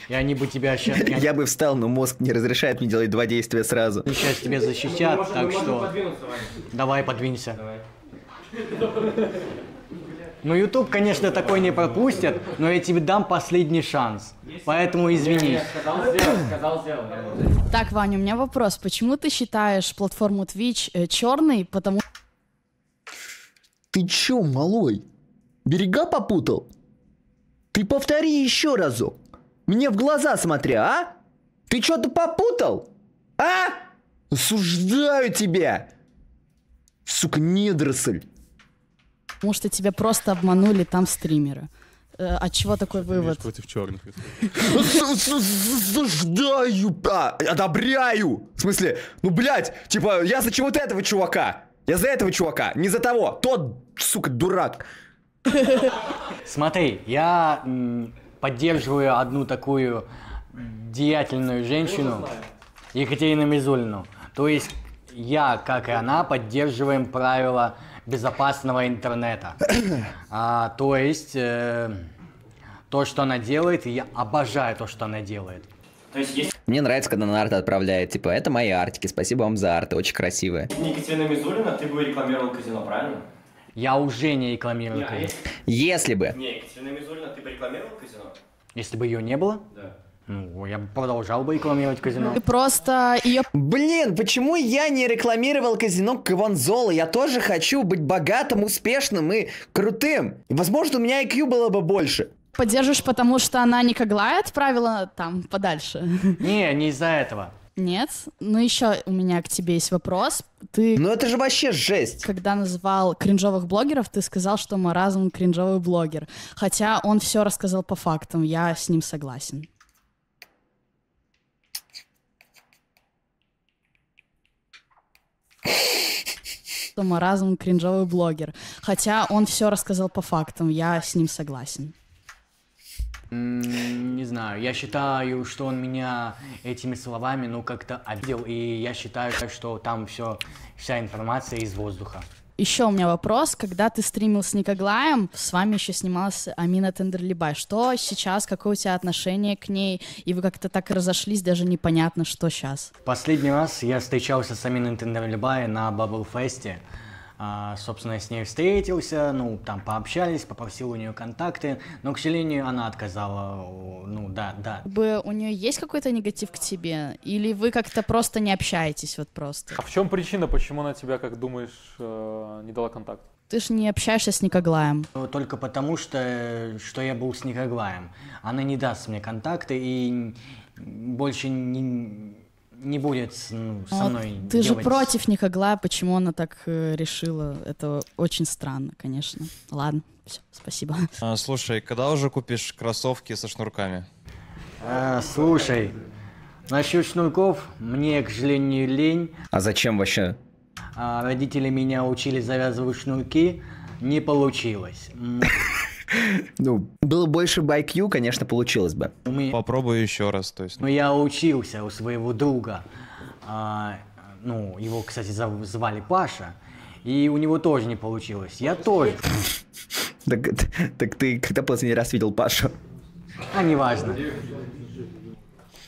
И они бы тебя сейчас... Я бы встал, но мозг не разрешает мне делать два действия сразу. Сейчас тебя защитят, так что... Давай, подвинься. Ну, YouTube, конечно, такой не пропустят, но я тебе дам последний шанс. Поэтому извини. Так, Ваня, у меня вопрос. Почему ты считаешь платформу Twitch черной? Потому Ты чё, малой? Берега попутал? Ты повтори еще разок. Мне в глаза смотри, а? Ты что-то попутал? А? Осуждаю тебя! Сука, недоросль. Потому что тебя просто обманули там стримеры. Э, От чего такой вывод? против черных. Осуждаю! А, одобряю! В смысле, ну, блядь, типа, я за чего-то этого чувака. Я за этого чувака, не за того. Тот, сука, дурак. Смотри, я поддерживаю одну такую деятельную женщину, Екатерину Мизулину. То есть я, как и она, поддерживаем правила безопасного интернета. А, то есть э, то, что она делает, я обожаю то, что она делает. Мне нравится, когда на арты отправляет, типа, это мои артики, спасибо вам за арты, очень красивые. Не Екатерина Мизулина, ты бы рекламировал казино, правильно? Я уже не рекламирую. Не, казино. Если бы. Не, Екатерина Мизулина, ты бы рекламировал казино? Если бы ее не было, Да. Ну, я бы продолжал бы рекламировать казино. Ты просто ее Блин, почему я не рекламировал казино Каванзола? Я тоже хочу быть богатым, успешным и крутым. И, возможно, у меня IQ было бы больше. поддерживаешь, потому что она Никоглая отправила там подальше. Не, не из-за этого. Нет? Ну еще у меня к тебе есть вопрос. Ты... Ну это же вообще жесть. Когда называл кринжовых блогеров, ты сказал, что Маразм кринжовый блогер. Хотя он все рассказал по фактам, я с ним согласен. Маразм кринжовый блогер. Хотя он все рассказал по фактам, я с ним согласен. Не знаю, я считаю, что он меня этими словами, ну, как-то обидел, и я считаю, что там все, вся информация из воздуха. Еще у меня вопрос. Когда ты стримил с Никоглаем, с вами еще снималась Амина Тендерлибай. Что сейчас, какое у тебя отношение к ней? И вы как-то так разошлись, даже непонятно, что сейчас. Последний раз я встречался с Аминой Тендерлибай на Bubble Fest. А, собственно, я с ней встретился, ну, там пообщались, попросил у нее контакты, но, к сожалению, она отказала, ну, да, да. Бы у нее есть какой-то негатив к тебе? Или вы как-то просто не общаетесь, вот просто? А в чем причина, почему она тебя, как думаешь, э, не дала контакт? Ты ж не общаешься с Никоглаем. Только потому, что, что я был с Никоглаем. Она не даст мне контакты и больше не, не будет ну, со Вот мной ты же делать- против Никоглая, почему она так э, решила? Это очень странно, конечно. Ладно, все, спасибо. А, слушай, когда уже купишь кроссовки со шнурками? А, слушай, насчет шнурков, мне, к сожалению, лень. А зачем вообще? А, родители меня учили завязывать шнурки, не получилось. Ну, было больше бы IQ, конечно, получилось бы. у меня- Попробуй еще раз, то есть. Но я учился у своего друга. А, ну, его, кстати, звали Паша. И у него тоже не получилось. Я тоже. Так, так ты когда последний раз видел Пашу? А, неважно.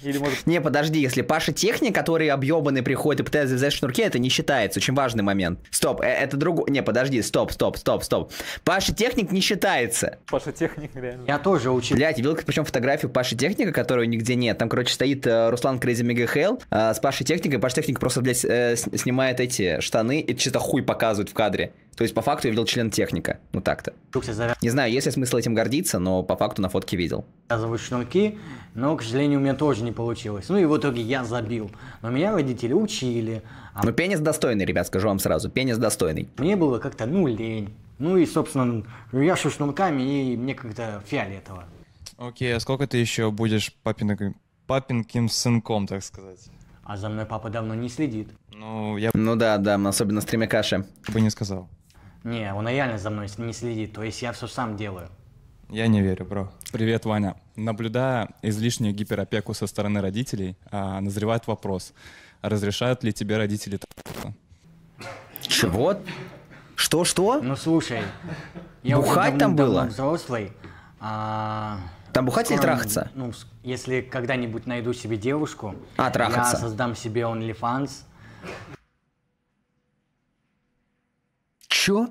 Или может... Не, подожди, если Паша Техник, который объебанный приходит и пытается завязать шнурки, это не считается. Очень важный момент. Стоп, э, это другой... Не, подожди, стоп, стоп, стоп, стоп. Паша Техник не считается. Паша Техник, реально. Я тоже учил. Блять, видел, причем фотографию Паши Техника, которую нигде нет. Там, короче, стоит э, Руслан Crazy Mega Hell э, с Пашей Техникой. Паша Техник просто, блядь, э, снимает эти штаны и что-то хуй показывает в кадре. То есть, по факту, я видел член Техника. Ну так-то. Не знаю, есть ли смысл этим гордиться, но по факту на фотке видел. завязывать шнурки, но, к сожалению, у меня тоже не получилось. Ну и в итоге я забил. Но меня родители учили. А Ну, пенис достойный, ребят, скажу вам сразу. Пенис достойный. мне было как-то, ну, лень. Ну и, собственно, я шу шнурками, и мне как-то фиолетово. Окей, а сколько ты еще будешь папиным, папинким сынком, так сказать? А за мной папа давно не следит. Ну, я Ну да, да, особенно стриме каши. бы не сказал. Не, он реально за мной не следит, то есть я все сам делаю. Я не верю, бро. Привет, Ваня. Наблюдая излишнюю гиперопеку со стороны родителей, а, назревает вопрос, разрешают ли тебе родители? Чего? Что-что? Ну слушай, я уже Бухать там давным-давно было? взрослый. а, Там бухать или трахаться? Ну, если когда-нибудь найду себе девушку, А, трахаться. я создам себе OnlyFans. Чё?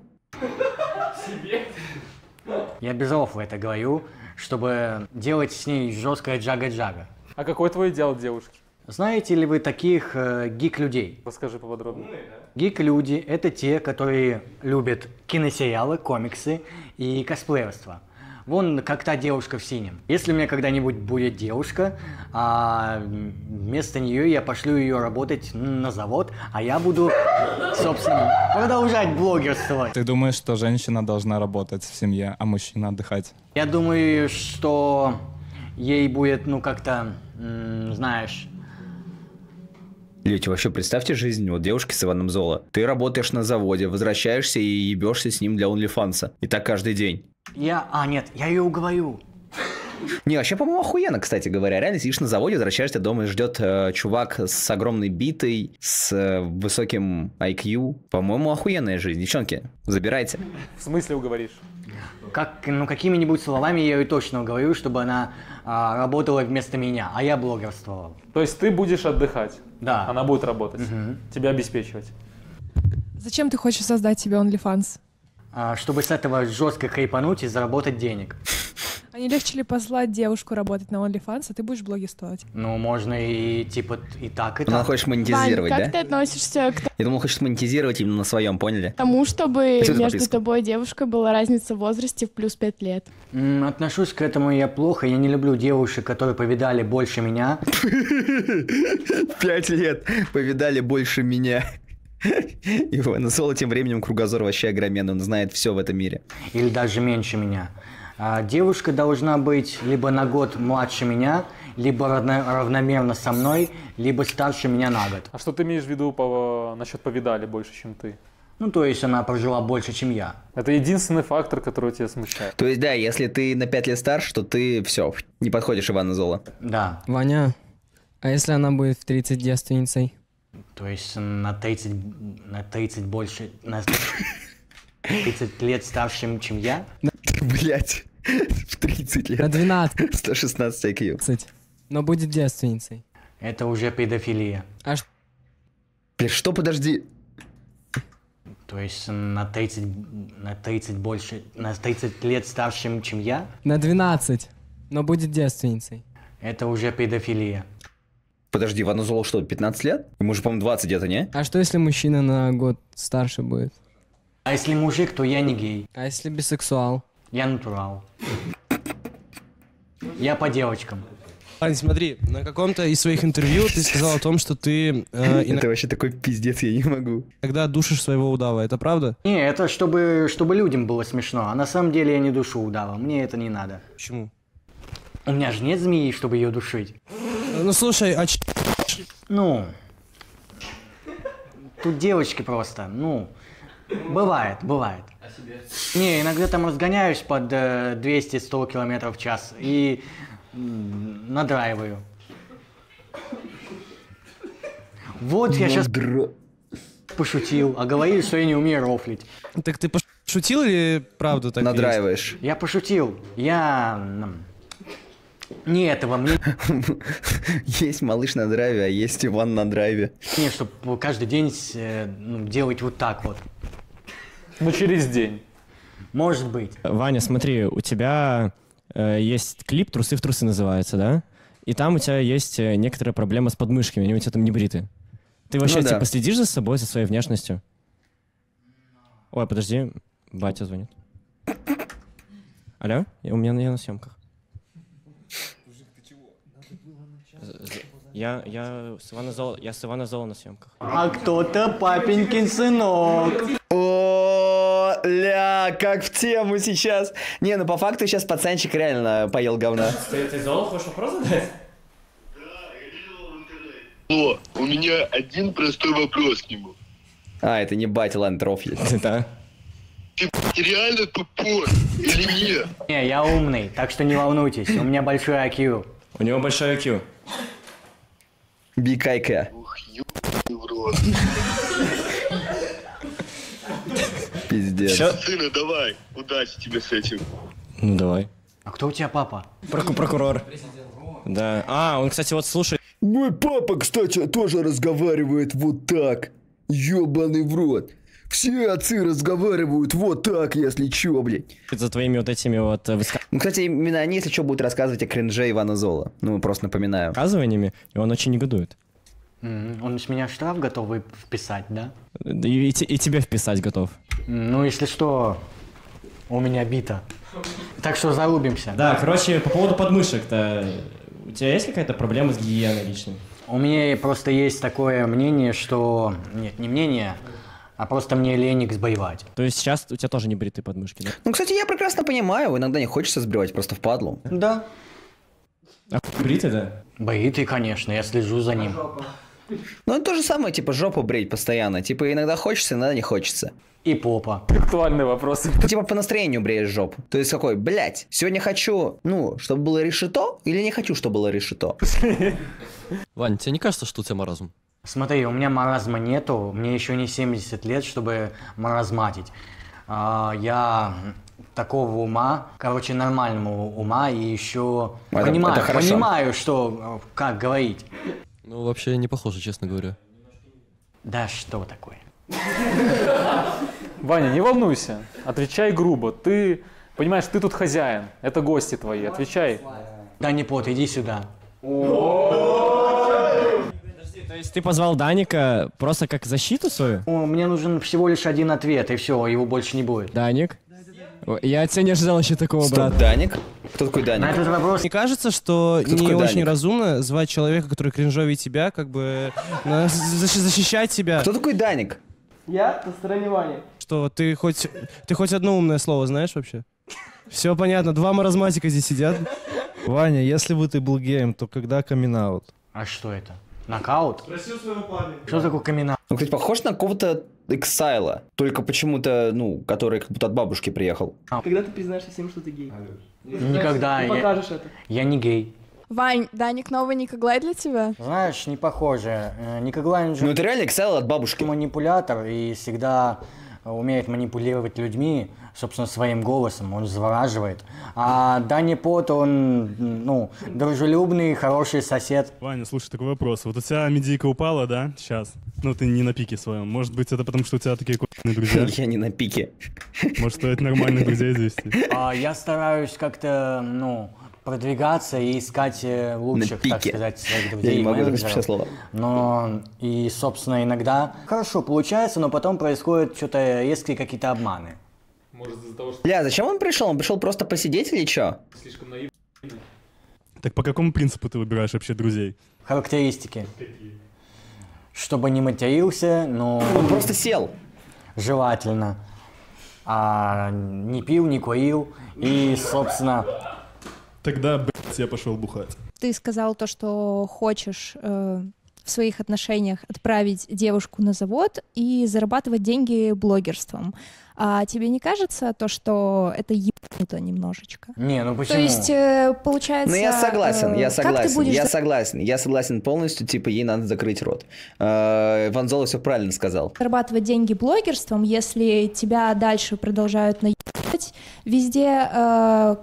Я без рофла это говорю, чтобы делать с ней жесткое джага-джага. А какой твой идеал девушки? Знаете ли вы таких э, гик-людей? Расскажи поподробнее. Гик-люди — это те, которые любят киносериалы, комиксы и косплеерство. Вон как та девушка в синем. Если у меня когда-нибудь будет девушка, а вместо нее я пошлю ее работать на завод, а я буду, собственно, продолжать блогерство. Ты думаешь, что женщина должна работать в семье, а мужчина отдыхать? Я думаю, что ей будет, ну, как-то, знаешь, Люди, вообще представьте жизнь вот девушки с Иваном Золо. Ты работаешь на заводе, возвращаешься и ебешься с ним для OnlyFans. И так каждый день. Я... А, нет, я ее уговорю. Не, вообще, по-моему, охуенно, кстати говоря. Реально сидишь на заводе, возвращаешься дома и ждет э, чувак с огромной битой, с э, высоким IQ. По-моему, охуенная жизнь. Девчонки, забирайте. В смысле уговоришь? Как, ну, какими-нибудь словами я ее точно уговорю, чтобы она а, работала вместо меня, а я блогерствовал. То есть ты будешь отдыхать, Да. она будет работать, тебя обеспечивать. Зачем ты хочешь создать себе OnlyFans? А, чтобы с этого жестко хайпануть и заработать денег. А не легче ли послать девушку работать на OnlyFans, а ты будешь блогерствовать? Ну, можно и типа и так, и так. хочет монетизировать, Вань, да? как ты относишься к Я думал, хочет монетизировать именно на своем, поняли? тому, чтобы Спасибо между тобой и девушкой была разница в возрасте в плюс 5 лет? М, Отношусь к этому я плохо. Я не люблю девушек, которые повидали больше меня. Пять лет повидали больше меня. Иван Соло тем временем кругозор вообще огроменный, он знает все в этом мире. Или даже меньше меня. А, девушка должна быть либо на год младше меня, либо равно- равномерно со мной, либо старше меня на год. А что ты имеешь в виду по... насчет повидали больше, чем ты? Ну, то есть она прожила больше, чем я. Это единственный фактор, который тебя смущает. То есть, да, если ты на 5 лет старше, то ты все, не подходишь Ивана Зола. Да. Ваня, а если она будет в 30 девственницей? То есть на 30, на 30 больше, на 30 лет старше, чем я? Блять, в 30 лет. На 12. 116 IQ. Но будет девственницей. Это уже педофилия. А ш- Блядь, что, подожди? То есть на 30, на 30 больше, на 30 лет старше, чем я? на 12. Но будет девственницей. Это уже педофилия. Подожди, Ивану Золу что, 15 лет? Ему же, по-моему, 20 где-то, не? А что если мужчина на год старше будет? А если мужик, то я не гей. А если бисексуал? Я натурал. Я по девочкам. Ань, смотри, на каком-то из своих интервью ты сказал о том, что ты э, Это вообще такой пиздец, я не могу. иногда душишь своего удава. Это правда? Не, это чтобы, чтобы людям было смешно. А на самом деле я не душу удава. Мне это не надо. Почему? У меня же нет змеи, чтобы ее душить. Ну слушай, а ч- Ну, тут девочки просто, ну, бывает, бывает. Не, иногда там разгоняюсь под э, 200-100 километров в час и надраиваю. Вот я сейчас пошутил, а говорили, что я не умею рофлить. так ты пошутил или правда так Надраиваешь. Я пошутил. Я Не этого, мне Есть малыш на драйве, а есть Иван на драйве. не, чтобы каждый день э, ну, делать вот так вот. Ну, через день. Может быть. Ваня, смотри, у тебя э, есть клип «Трусы в трусы» называется, да? И там у тебя есть э, некоторая проблема с подмышками, они у тебя там не бриты. Ты вообще, Ну да. типа, следишь за собой, за своей внешностью? Ой, подожди, батя звонит. Алло? У меня я на съемках. Я, я с Ивана Зола, я с Ивана Зола на съемках. А кто-то папенькин сынок. О, ля, как в тему сейчас. Не, ну по факту сейчас пацанчик реально поел говна. Ты, ты Зола хочешь вопрос задать? О, у меня один простой вопрос к нему. А, это не батя, ладно, трофли. Да. Ты реально тупой или нет? Не, я умный, так что не волнуйтесь, у меня большой IQ. У него большой IQ. Бикайка. в рот. Пиздец. Сына, давай, удачи тебе с этим. Ну давай. А кто у тебя папа? Проку- прокурор. Да. А, он, кстати, вот слушай. Мой папа, кстати, тоже разговаривает вот так. Ёбаный в рот. Все отцы разговаривают вот так, если чё, блядь. За твоими вот этими вот э, Ну, кстати, именно они, если что, будут рассказывать о кринже Ивана Зола. Ну, просто напоминаю. высказываниями, и он очень негодует. М, Он с меня штраф готов вписать, да? Да И, и и тебе вписать готов. Ну, если что, у меня бита. Так что зарубимся. Да, короче, по поводу подмышек-то, у тебя есть какая-то проблема с гигиеной личной? У меня просто есть такое мнение, что... Нет, не мнение, а просто мне лень их сбоевать. То есть сейчас у тебя тоже не бритые подмышки, да? Ну, кстати, я прекрасно понимаю, иногда не хочется сбривать, просто впадлу. Да. А бритый, да? Бритый, конечно, я слежу за ним. Ну, это то же самое, типа, жопу брить постоянно. Типа, иногда хочется, иногда не хочется. И попа. Актуальный вопрос. Ты, типа, по настроению бреешь жопу. То есть, какой, блядь, сегодня хочу, ну, чтобы было решето, или не хочу, чтобы было решето? Вань, тебе не кажется, что у тебя маразм? Смотри, у меня маразма нету, мне еще не 70 лет, чтобы маразматить. А, я такого ума, короче, нормального ума, и еще Это- понимаю, это хорошо. понимаю, что, э, как говорить. Ну, вообще не похоже, честно говоря. Да что такое? Ваня, не волнуйся, отвечай грубо. Ты, понимаешь, ты тут хозяин, это гости твои, отвечай. Да не пот, иди сюда. Есть ты позвал Даника просто как защиту свою? О, Мне нужен всего лишь один ответ, и все, его больше не будет. Даник? Я от тебя не ожидал еще такого, Стоп, брат. Даник? Кто такой Даник? На этот вопрос... Мне кажется, что Кто не очень Даник? разумно звать человека, который кринжовит тебя, как бы на- защ- защищать тебя. Кто такой Даник? Я на стороне Вани. Что, ты хоть, ты хоть одно умное слово знаешь вообще? Все понятно, два маразматика здесь сидят. Ваня, если бы ты был геем, то когда камин А что это? Нокаут? Спросил своего парня. Что такое камина? Ну, кстати, похож на какого-то Эксайла, только почему-то, ну, который как будто от бабушки приехал. Когда ты признаешься всем, что ты гей? Никогда. Ты я- покажешь это. Я не гей. Вань, Даник новый Никоглай для тебя? Знаешь, не похоже. Э, Николай же... Ну, это реально Эксайл от бабушки. Манипулятор и всегда умеет манипулировать людьми, собственно, своим голосом. Он завораживает. А Дани Пот, он, ну, дружелюбный, хороший сосед. Ваня, слушай, такой вопрос. Вот у тебя медийка упала, да, сейчас? Ну, ты не на пике своем. Может быть, это потому, что у тебя такие классные друзья? Я не на пике. Может, стоит нормальных друзей завести? А я стараюсь как-то, ну, продвигаться и искать э, лучших, так сказать, своих Я друзей. не могу слово. Но и, собственно, иногда хорошо получается, но потом происходят что-то резкие какие-то обманы. Может, из-за того, что Бля, зачем он пришел? Он пришел просто посидеть или что? слишком наивный. Так по какому принципу ты выбираешь вообще друзей? Характеристики. Чтобы не матерился, но... Он просто сел. Желательно. А не пил, не курил. И, собственно... Тогда, блядь, я пошел бухать. Ты сказал то, что хочешь э, в своих отношениях отправить девушку на завод и зарабатывать деньги блогерством. А тебе не кажется то, что это ебануто немножечко? Не, ну почему? То есть, э, получается... Ну, я согласен, э, я как ты согласен, будешь я согласен, я согласен полностью, типа, ей надо закрыть рот. Э, Ванзола все правильно сказал. зарабатывать деньги блогерством, если тебя дальше продолжают наебать везде, э,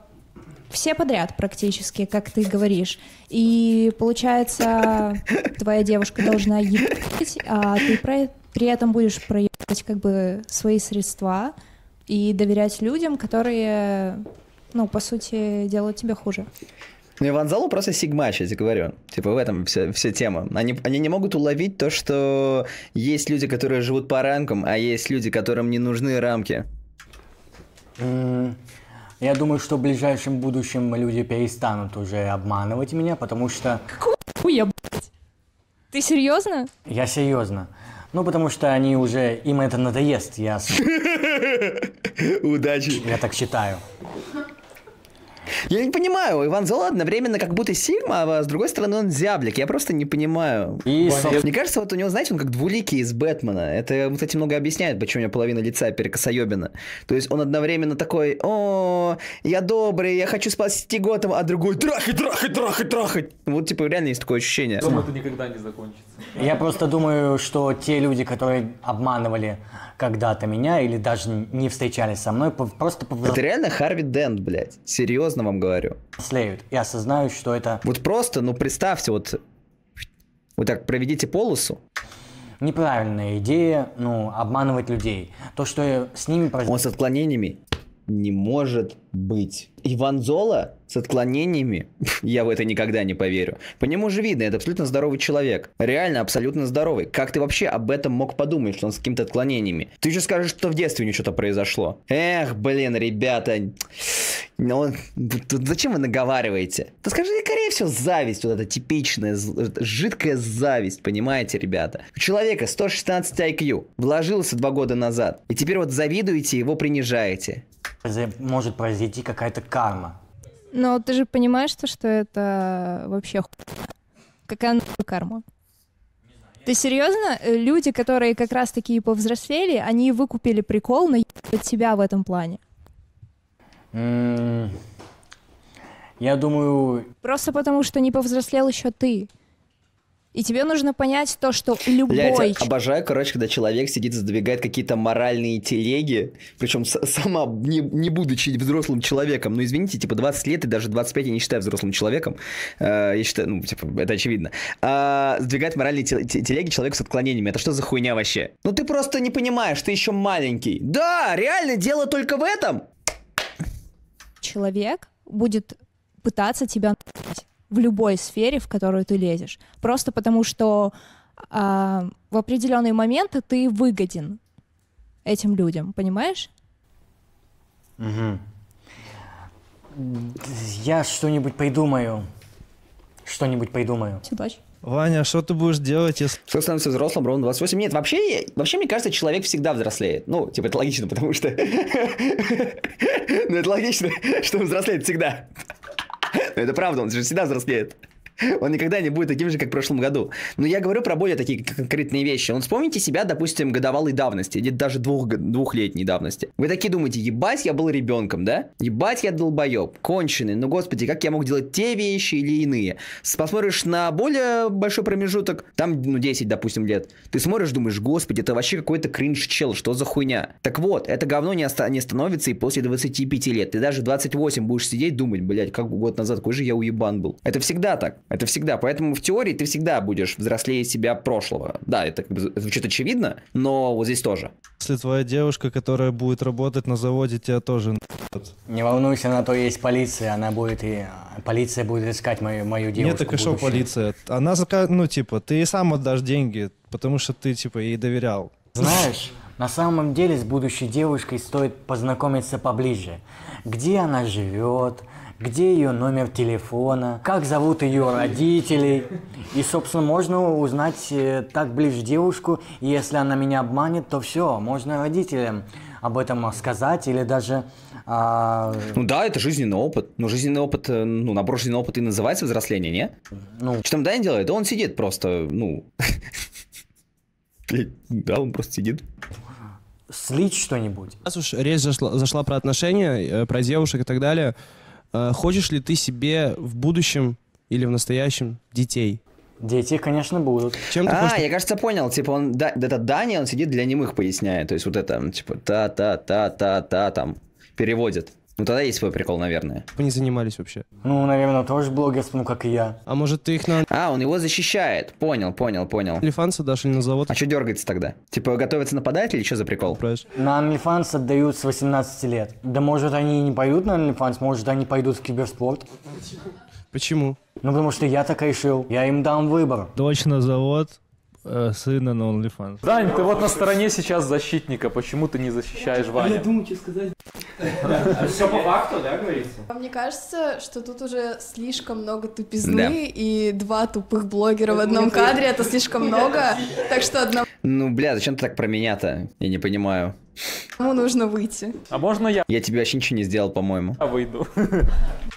все подряд практически, как ты говоришь. И получается, твоя девушка должна ебать, а ты про- при этом будешь проебать как бы свои средства и доверять людям, которые, ну, по сути, делают тебе хуже. Ну, Иван Залу просто сигмач, я тебе говорю. Типа в этом вся, вся тема. Они, они не могут уловить то, что есть люди, которые живут по рамкам, а есть люди, которым не нужны рамки. М, Я думаю, что в ближайшем будущем люди перестанут уже обманывать меня, потому что Хуя, блядь. Ты серьезно? я серьезно. Ну, потому что они уже, им это надоест, я... Удачи. Я так считаю. Я не понимаю, Иван Зола одновременно как будто Сигма, а с другой стороны он зяблик. Я просто не понимаю. И, Мне кажется, вот у него, знаете, он как двуликий из Бэтмена. Это, кстати, много объясняет, почему у него половина лица перекосоебина. То есть он одновременно такой, о, я добрый, я хочу спасти Готэм, а другой трахать, трахать, трахать, трахать. Вот, типа, реально есть такое ощущение. Думаю, это никогда не закончится. Я просто думаю, что те люди, которые обманывали когда-то меня или даже не встречались со мной, просто Это реально Харви Дент, блядь. Серьезно вам говорю. повзрослеют и осознают, что это Вот просто, ну представьте, вот, вот так проведите полосу. неправильная идея, ну, обманывать людей. То, что с ними Он с отклонениями не может быть. Иван Зола с отклонениями, я в это никогда не поверю. По нему же видно, это абсолютно здоровый человек. Реально абсолютно здоровый. Как ты вообще об этом мог подумать, что он с какими-то отклонениями? Ты же скажешь, что в детстве у него что-то произошло. Эх, блин, ребята. Ну, зачем вы наговариваете? Да скажи, скорее всего, зависть, вот эта типичная, жидкая зависть, понимаете, ребята? У человека 116 IQ, вложился два года назад, и теперь вот завидуете, его принижаете. может произойти какая-то карма. Но ты же понимаешь, то, что это вообще. Какая нахуй карма? Ты серьезно? Э, Люди, которые как раз таки повзрослели, они выкупили прикол на тебя в этом плане. Я думаю, Просто потому, что не повзрослел еще ты. И тебе нужно понять то, что любой... Блядь, я обожаю, короче, когда человек сидит, задвигает какие-то моральные телеги, причем сама, не, не будучи взрослым человеком, ну, извините, типа 20 лет и даже 25 я не считаю взрослым человеком, Э, я считаю, ну, типа, это очевидно. А, сдвигать моральные те- те- телеги человеку с отклонениями, это что за хуйня вообще? Ну, ты просто не понимаешь, ты еще маленький. Да, реально, дело только в этом. человек будет пытаться тебя в любой сфере, в которую ты лезешь. Просто потому, что а, в определенные моменты ты выгоден этим людям, понимаешь? Мгм. Я что-нибудь придумаю. Что-нибудь придумаю. Удачи. Ваня, а что ты будешь делать, если... Кто становится взрослым ровно 28? Нет, вообще, вообще, мне кажется, человек всегда взрослеет. Ну, типа, это логично, потому что... Ну, это логично, что он взрослеет всегда. Это правда, он же всегда взрослеет. Он никогда не будет таким же, как в прошлом году. Но я говорю про более такие конкретные вещи. Вот вспомните себя, допустим, годовалой давности, или даже двух, двухлетней давности. Вы такие думаете, ебать, я был ребенком, да? Ебать, я долбоеб, конченый. Ну, господи, как я мог делать те вещи или иные? Посмотришь на более большой промежуток, там, ну, 10, допустим, лет. Ты смотришь, думаешь, господи, это вообще какой-то кринж чел, что за хуйня? Так вот, это говно не, оста- не становится и после 25 лет. Ты даже в 28 будешь сидеть, думать, блядь, как год назад, какой же я уебан был. Это всегда так. Это всегда. Поэтому в теории ты всегда будешь взрослее себя прошлого. Да, это как бы звучит очевидно, но вот здесь тоже. Если твоя девушка, которая будет работать на заводе, тебя тоже? Не волнуйся, на то есть полиция, она будет и... Полиция будет искать мою, мою девушку. Нет, так и что полиция? Она, ну, типа, ты и сам отдашь деньги, потому что ты, типа, ей доверял. Знаешь, на самом деле с будущей девушкой стоит познакомиться поближе. Где она живет, где ее номер телефона, как зовут ее родителей. И, собственно, можно узнать э, так ближе девушку. И если она меня обманет, то все, можно родителям об этом сказать или даже... а, Ну да, это жизненный опыт. Но жизненный опыт, э, ну, набор жизненного опыта и называется взросление, не? Ну. Что там Даня делает? Он сидит просто, ну... Да, он просто сидит. слить что-нибудь. Раз уж речь зашла, зашла про отношения, э, про девушек и так далее, хочешь ли ты себе в будущем или в настоящем детей? Дети, конечно, будут. Чем ты А, хочешь... я, кажется, понял. Типа он, да, этот Даня, он сидит для немых поясняет. То есть вот это, типа, та-та-та-та-та там переводит. Ну тогда есть свой прикол, наверное. Вы не занимались вообще. Ну, наверное, тоже блогерством, как и я. А может, ты их на А, он его защищает. Понял, понял, понял. OnlyFans дашь или на завод? А что дергается тогда? Типа готовится нападать или что за прикол? На OnlyFans отдают с 18 лет. Да может они и не пойдут на OnlyFans, может они пойдут в киберспорт. Почему? Ну потому что я так решил. Я им дам выбор. Дочь на завод, сына на OnlyFans. Дань, ты вот на стороне сейчас защитника, почему ты не защищаешь Ваню? думаю, что сказать. Все по факту, да, говорится? А Мне кажется, что тут уже слишком много тупизны, и два тупых блогера в одном кадре — это слишком много, так что одному Ну, бля, зачем ты так про меня-то? Я не понимаю. нужно выйти. А можно я Я тебе вообще ничего не сделал, по-моему. выйду?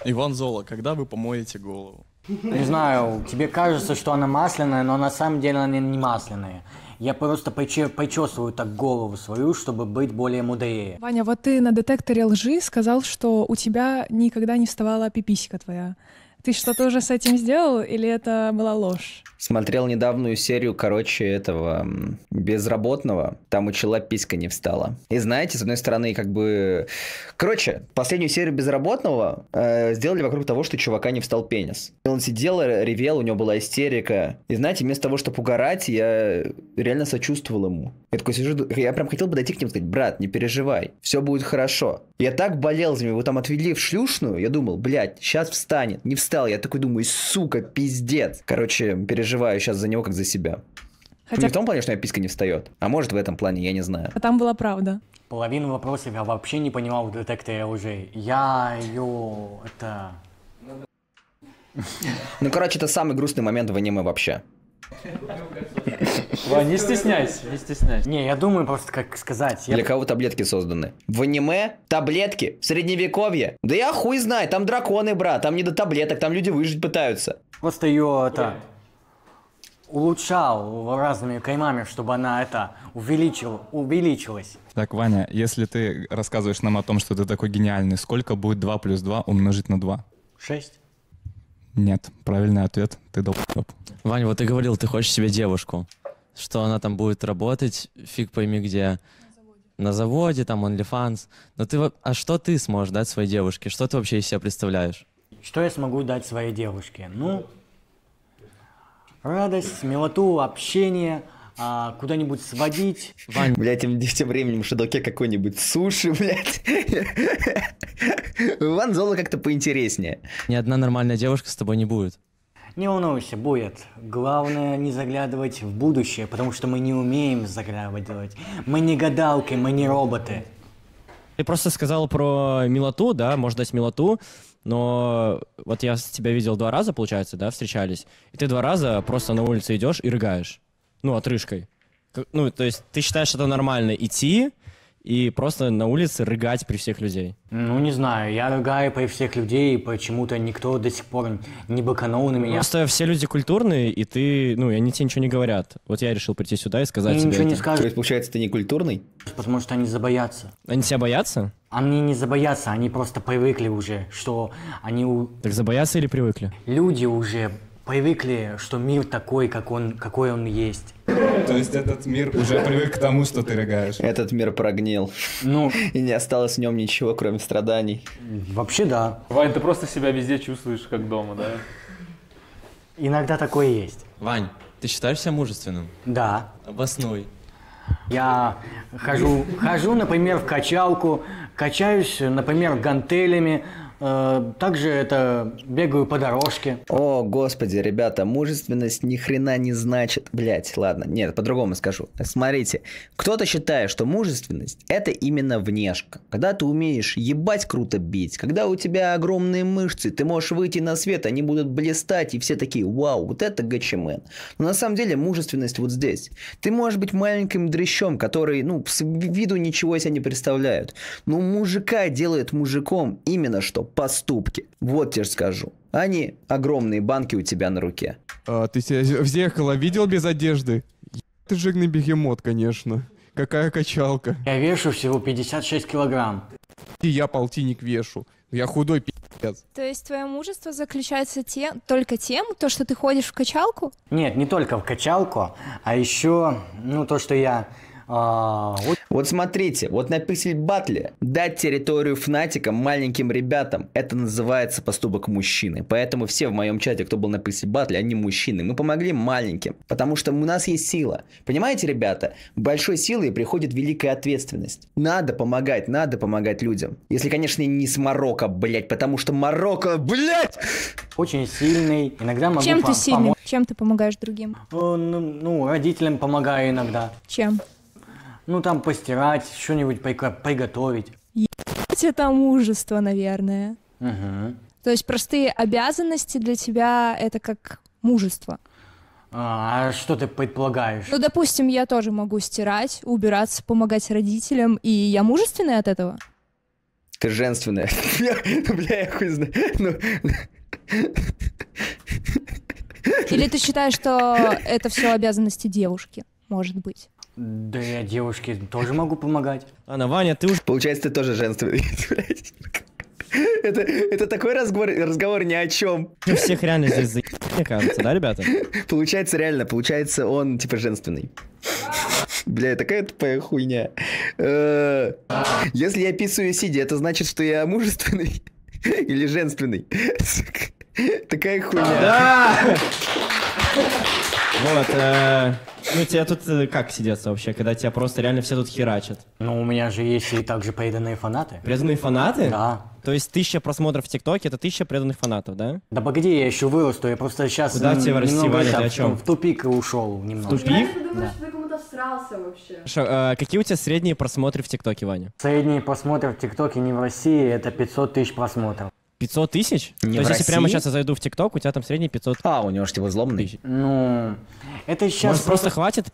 Иван Зола, когда вы помоете голову? Не знаю, тебе кажется, что она масляная, но на самом деле она не масляная. Я просто поче- почесываю так голову свою, чтобы быть более мудрее. Ваня, вот ты на детекторе лжи сказал, что у тебя никогда не вставала пиписика твоя. Ты что-то уже с этим сделал или это была ложь? Смотрел недавнюю серию, короче, этого безработного. Там у чела писька не встала. И знаете, с одной стороны, как бы... Короче, последнюю серию безработного э, сделали вокруг того, что чувака не встал пенис. И он сидел, ревел, у него была истерика. И знаете, вместо того, чтобы угорать, я реально сочувствовал ему. Я такой сижу, я прям хотел бы дойти к нему и сказать, брат, не переживай, все будет хорошо. Я так болел за него, его там отвели в шлюшную, я думал, блядь, сейчас встанет. Не встал, я такой думаю, сука, пиздец. Короче, переживаю сейчас за него, как за себя. Хотя- Не в том плане, что у меня писька не встает, а может в этом плане, я не знаю. А там была правда. Половину вопросов я вообще не понимал в детекторе лжи. Я ее... это... Ну, короче, это самый грустный момент в аниме вообще. Вань, не стесняйся, не стесняйся. Не, я думаю просто, как сказать. Я... Для кого таблетки созданы? В аниме таблетки в средневековье? Да я хуй знаю, там драконы, брат, там не до таблеток, там люди выжить пытаются. Просто ее это улучшал разными каймами, чтобы она это увеличил, увеличилась. Так, Ваня, если ты рассказываешь нам о том, что ты такой гениальный, сколько будет 2 плюс 2 умножить на 2? Шесть. Нет, правильный ответ, ты долбоеб. Вань, вот ты говорил, ты хочешь себе девушку. Что она там будет работать, фиг пойми где. На заводе, там, OnlyFans. Но ты, во- а что ты сможешь дать своей девушке? Что ты вообще из себя представляешь? Что я смогу дать своей девушке? Ну, радость, милоту, общение, а, куда-нибудь сводить. Вань. Блядь, тем, тем временем в шадлоке какой-нибудь суши, блядь. Ван Золо как-то поинтереснее. Ни одна нормальная девушка с тобой не будет. Не волнуйся, будет. Главное не заглядывать в будущее, потому что мы не умеем заглядывать. Мы не гадалки, мы не роботы. Ты просто сказал про милоту, да, можно дать милоту, но вот я тебя видел два раза, получается, да, встречались, и ты два раза просто на улице идешь и рыгаешь, ну, отрыжкой. Ну, то есть ты считаешь, это нормально идти и просто на улице рыгать при всех людей? Ну, не знаю, я рыгаю при всех людей, и почему-то никто до сих пор не быканул на меня. Просто все люди культурные, и ты, ну, и они тебе ничего не говорят. Вот я решил прийти сюда и сказать Они тебе ничего не это. скажут. То есть, получается, ты не культурный? Потому что они забоятся. Они тебя боятся? Они не забоятся, они просто привыкли уже, что они... у- Так забоятся или привыкли? Люди уже привыкли, что мир такой, как он, какой он есть. То есть этот мир уже привык к тому, что ты рыгаешь. Этот мир прогнил. Ну. И не осталось в нем ничего, кроме страданий. Вообще да. Вань, ты просто себя везде чувствуешь, как дома, да? Иногда такое есть. Вань, ты считаешь себя мужественным? Да. Обоснуй. Я хожу, хожу, например, в качалку, качаюсь, например, гантелями, также это бегаю по дорожке. О, господи, ребята, мужественность ни хрена не значит. Блять, ладно, нет, по-другому скажу. Смотрите, кто-то считает, что мужественность это именно внешка. Когда ты умеешь ебать круто бить, когда у тебя огромные мышцы, ты можешь выйти на свет, они будут блистать, и все такие, вау, вот это гачемен. Но на самом деле мужественность вот здесь. Ты можешь быть маленьким дрещом, который, ну, с виду ничего из себя не представляют. Но мужика делает мужиком именно что поступки. Вот тебе скажу. Они огромные банки у тебя на руке. А, ты себя в зеркало видел без одежды? Ты жирный бегемот, конечно. Какая качалка. Я вешу всего 56 килограмм. И я полтинник вешу. Я худой пи***ц. То есть твое мужество заключается тем, только тем, то, что ты ходишь в качалку? Нет, не только в качалку, а еще, ну, то, что я А, вот Вот смотрите, вот на пиксель батле дать территорию фнатикам, маленьким ребятам, это называется поступок мужчины. Поэтому все в моем чате, кто был на пиксель батле, они мужчины. Мы помогли маленьким, потому что у нас есть сила. Понимаете, ребята, большой силой приходит великая ответственность. Надо помогать, надо помогать людям. Если, конечно, не с Марокко, блять, потому что Марокко, блять! очень сильный. Иногда могу Чем ты сильный? помочь. Чем ты помогаешь другим? Ну, ну, родителям помогаю иногда. Чем? Ну, там постирать, что-нибудь приготовить. Ебать, это мужество, наверное. Мгм. То есть простые обязанности для тебя это как мужество. А что ты предполагаешь? Ну, допустим, я тоже могу стирать, убираться, помогать родителям, и я мужественная от этого? Ты женственная. Бля, я хуй знаю. Ну, Или ты считаешь, что это все обязанности девушки? Может быть. Да я девушке тоже могу помогать. Ладно, Ваня, ты уже... Получается, ты тоже женственный. Это, это такой разговор, разговор ни о чем. Всех реально здесь за... мне кажется, да, ребята? Получается реально, получается он типа женственный. Бля, такая тупая хуйня. Э, Если я писаю сидя, это значит, что я мужественный или женственный. Такая хуйня. Да! Вот, э, ну тебе тут э, как сидеться вообще, когда тебя просто реально все тут херачат? Ну, у меня же есть и также преданные фанаты. Преданные фанаты? Да. То есть тысяча просмотров в ТикТоке это тысяча преданных фанатов, да? Да погоди, я еще вырасту, я просто сейчас Куда тебе расти, Ваня, ты о чем? в тупик ушел немного. В тупик? Да. ты кому-то всрался вообще? Хорошо, э, какие у тебя средние просмотры в ТикТоке, Ваня? Средние просмотры в ТикТоке не в России, это 500 тысяч просмотров. 500 тысяч? Не То в есть если прямо России? сейчас я зайду в ТикТок, у тебя там средний 500 А, у него же типа взломанный. Ну, это сейчас Может, просто хватит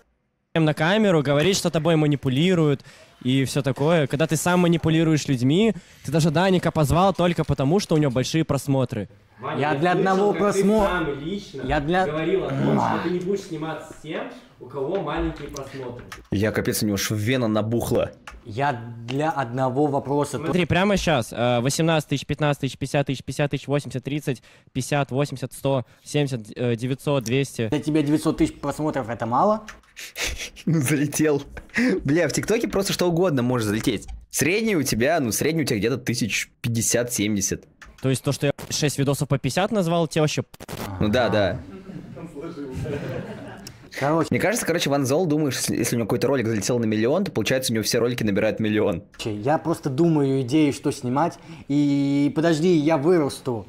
на камеру говорить, что тобой манипулируют и все такое. Когда ты сам манипулируешь людьми, ты даже Даника позвал только потому, что у него большие просмотры. Я для одного просмотра... Я для... А. ты не будешь сниматься с тем, у кого маленькие просмотры. Я капец, у него ж вена набухла. Я для одного вопроса... Смотри, прямо сейчас 18 тысяч, 15 тысяч, 50 тысяч, 50 тысяч, 80, 30, 50, 80, 100, 70, э, 900, 200. Для тебя 900 тысяч просмотров это мало? Ну, залетел. Бля, в ТикТоке просто что угодно может залететь. Средний у тебя, ну, средний у тебя где-то тысяч 50-70. То есть то, что я 6 видосов по 50 назвал, тебе вообще... Ну да, да. Короче. Мне кажется, короче, Ван Зол думаешь, если, если у него какой-то ролик залетел на миллион, то получается у него все ролики набирают миллион. Я просто думаю идеи, что снимать, и подожди, я вырасту.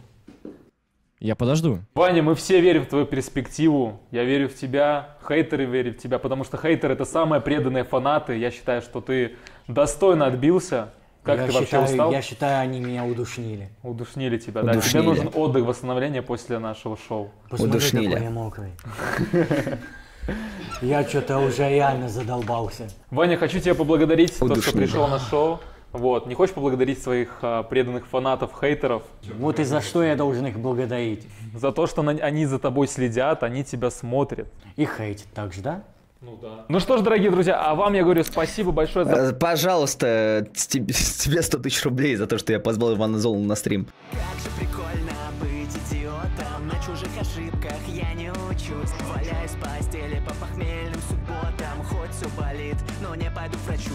Я подожду. Ваня, мы все верим в твою перспективу. Я верю в тебя, хейтеры верят в тебя, потому что хейтеры это самые преданные фанаты. Я считаю, что ты достойно отбился. Как я ты вообще считаю, устал? Я считаю, они меня удушнили. Удушнили тебя, да. Удушнили. Тебе нужен отдых, восстановление после нашего шоу. Посмотри, Удушнили. какой я мокрый. Я что-то уже реально задолбался. Ваня, хочу тебя поблагодарить за то, что пришел на шоу. Вот. Не хочешь поблагодарить своих а, преданных фанатов, хейтеров? Вот и за что я должен их благодарить. За то, что на- они за тобой следят, они тебя смотрят. И хейтят также, да? Ну да. Ну что ж, дорогие друзья, а вам я говорю спасибо большое за Э, Пожалуйста, тебе 100 тысяч рублей за то, что я позвал Ивана Золу на стрим. Как же прикольно быть идиотом На чужих ошибках я не учусь Валяюсь в постели по похмельным субботам Хоть все болит, но не пойду к врачу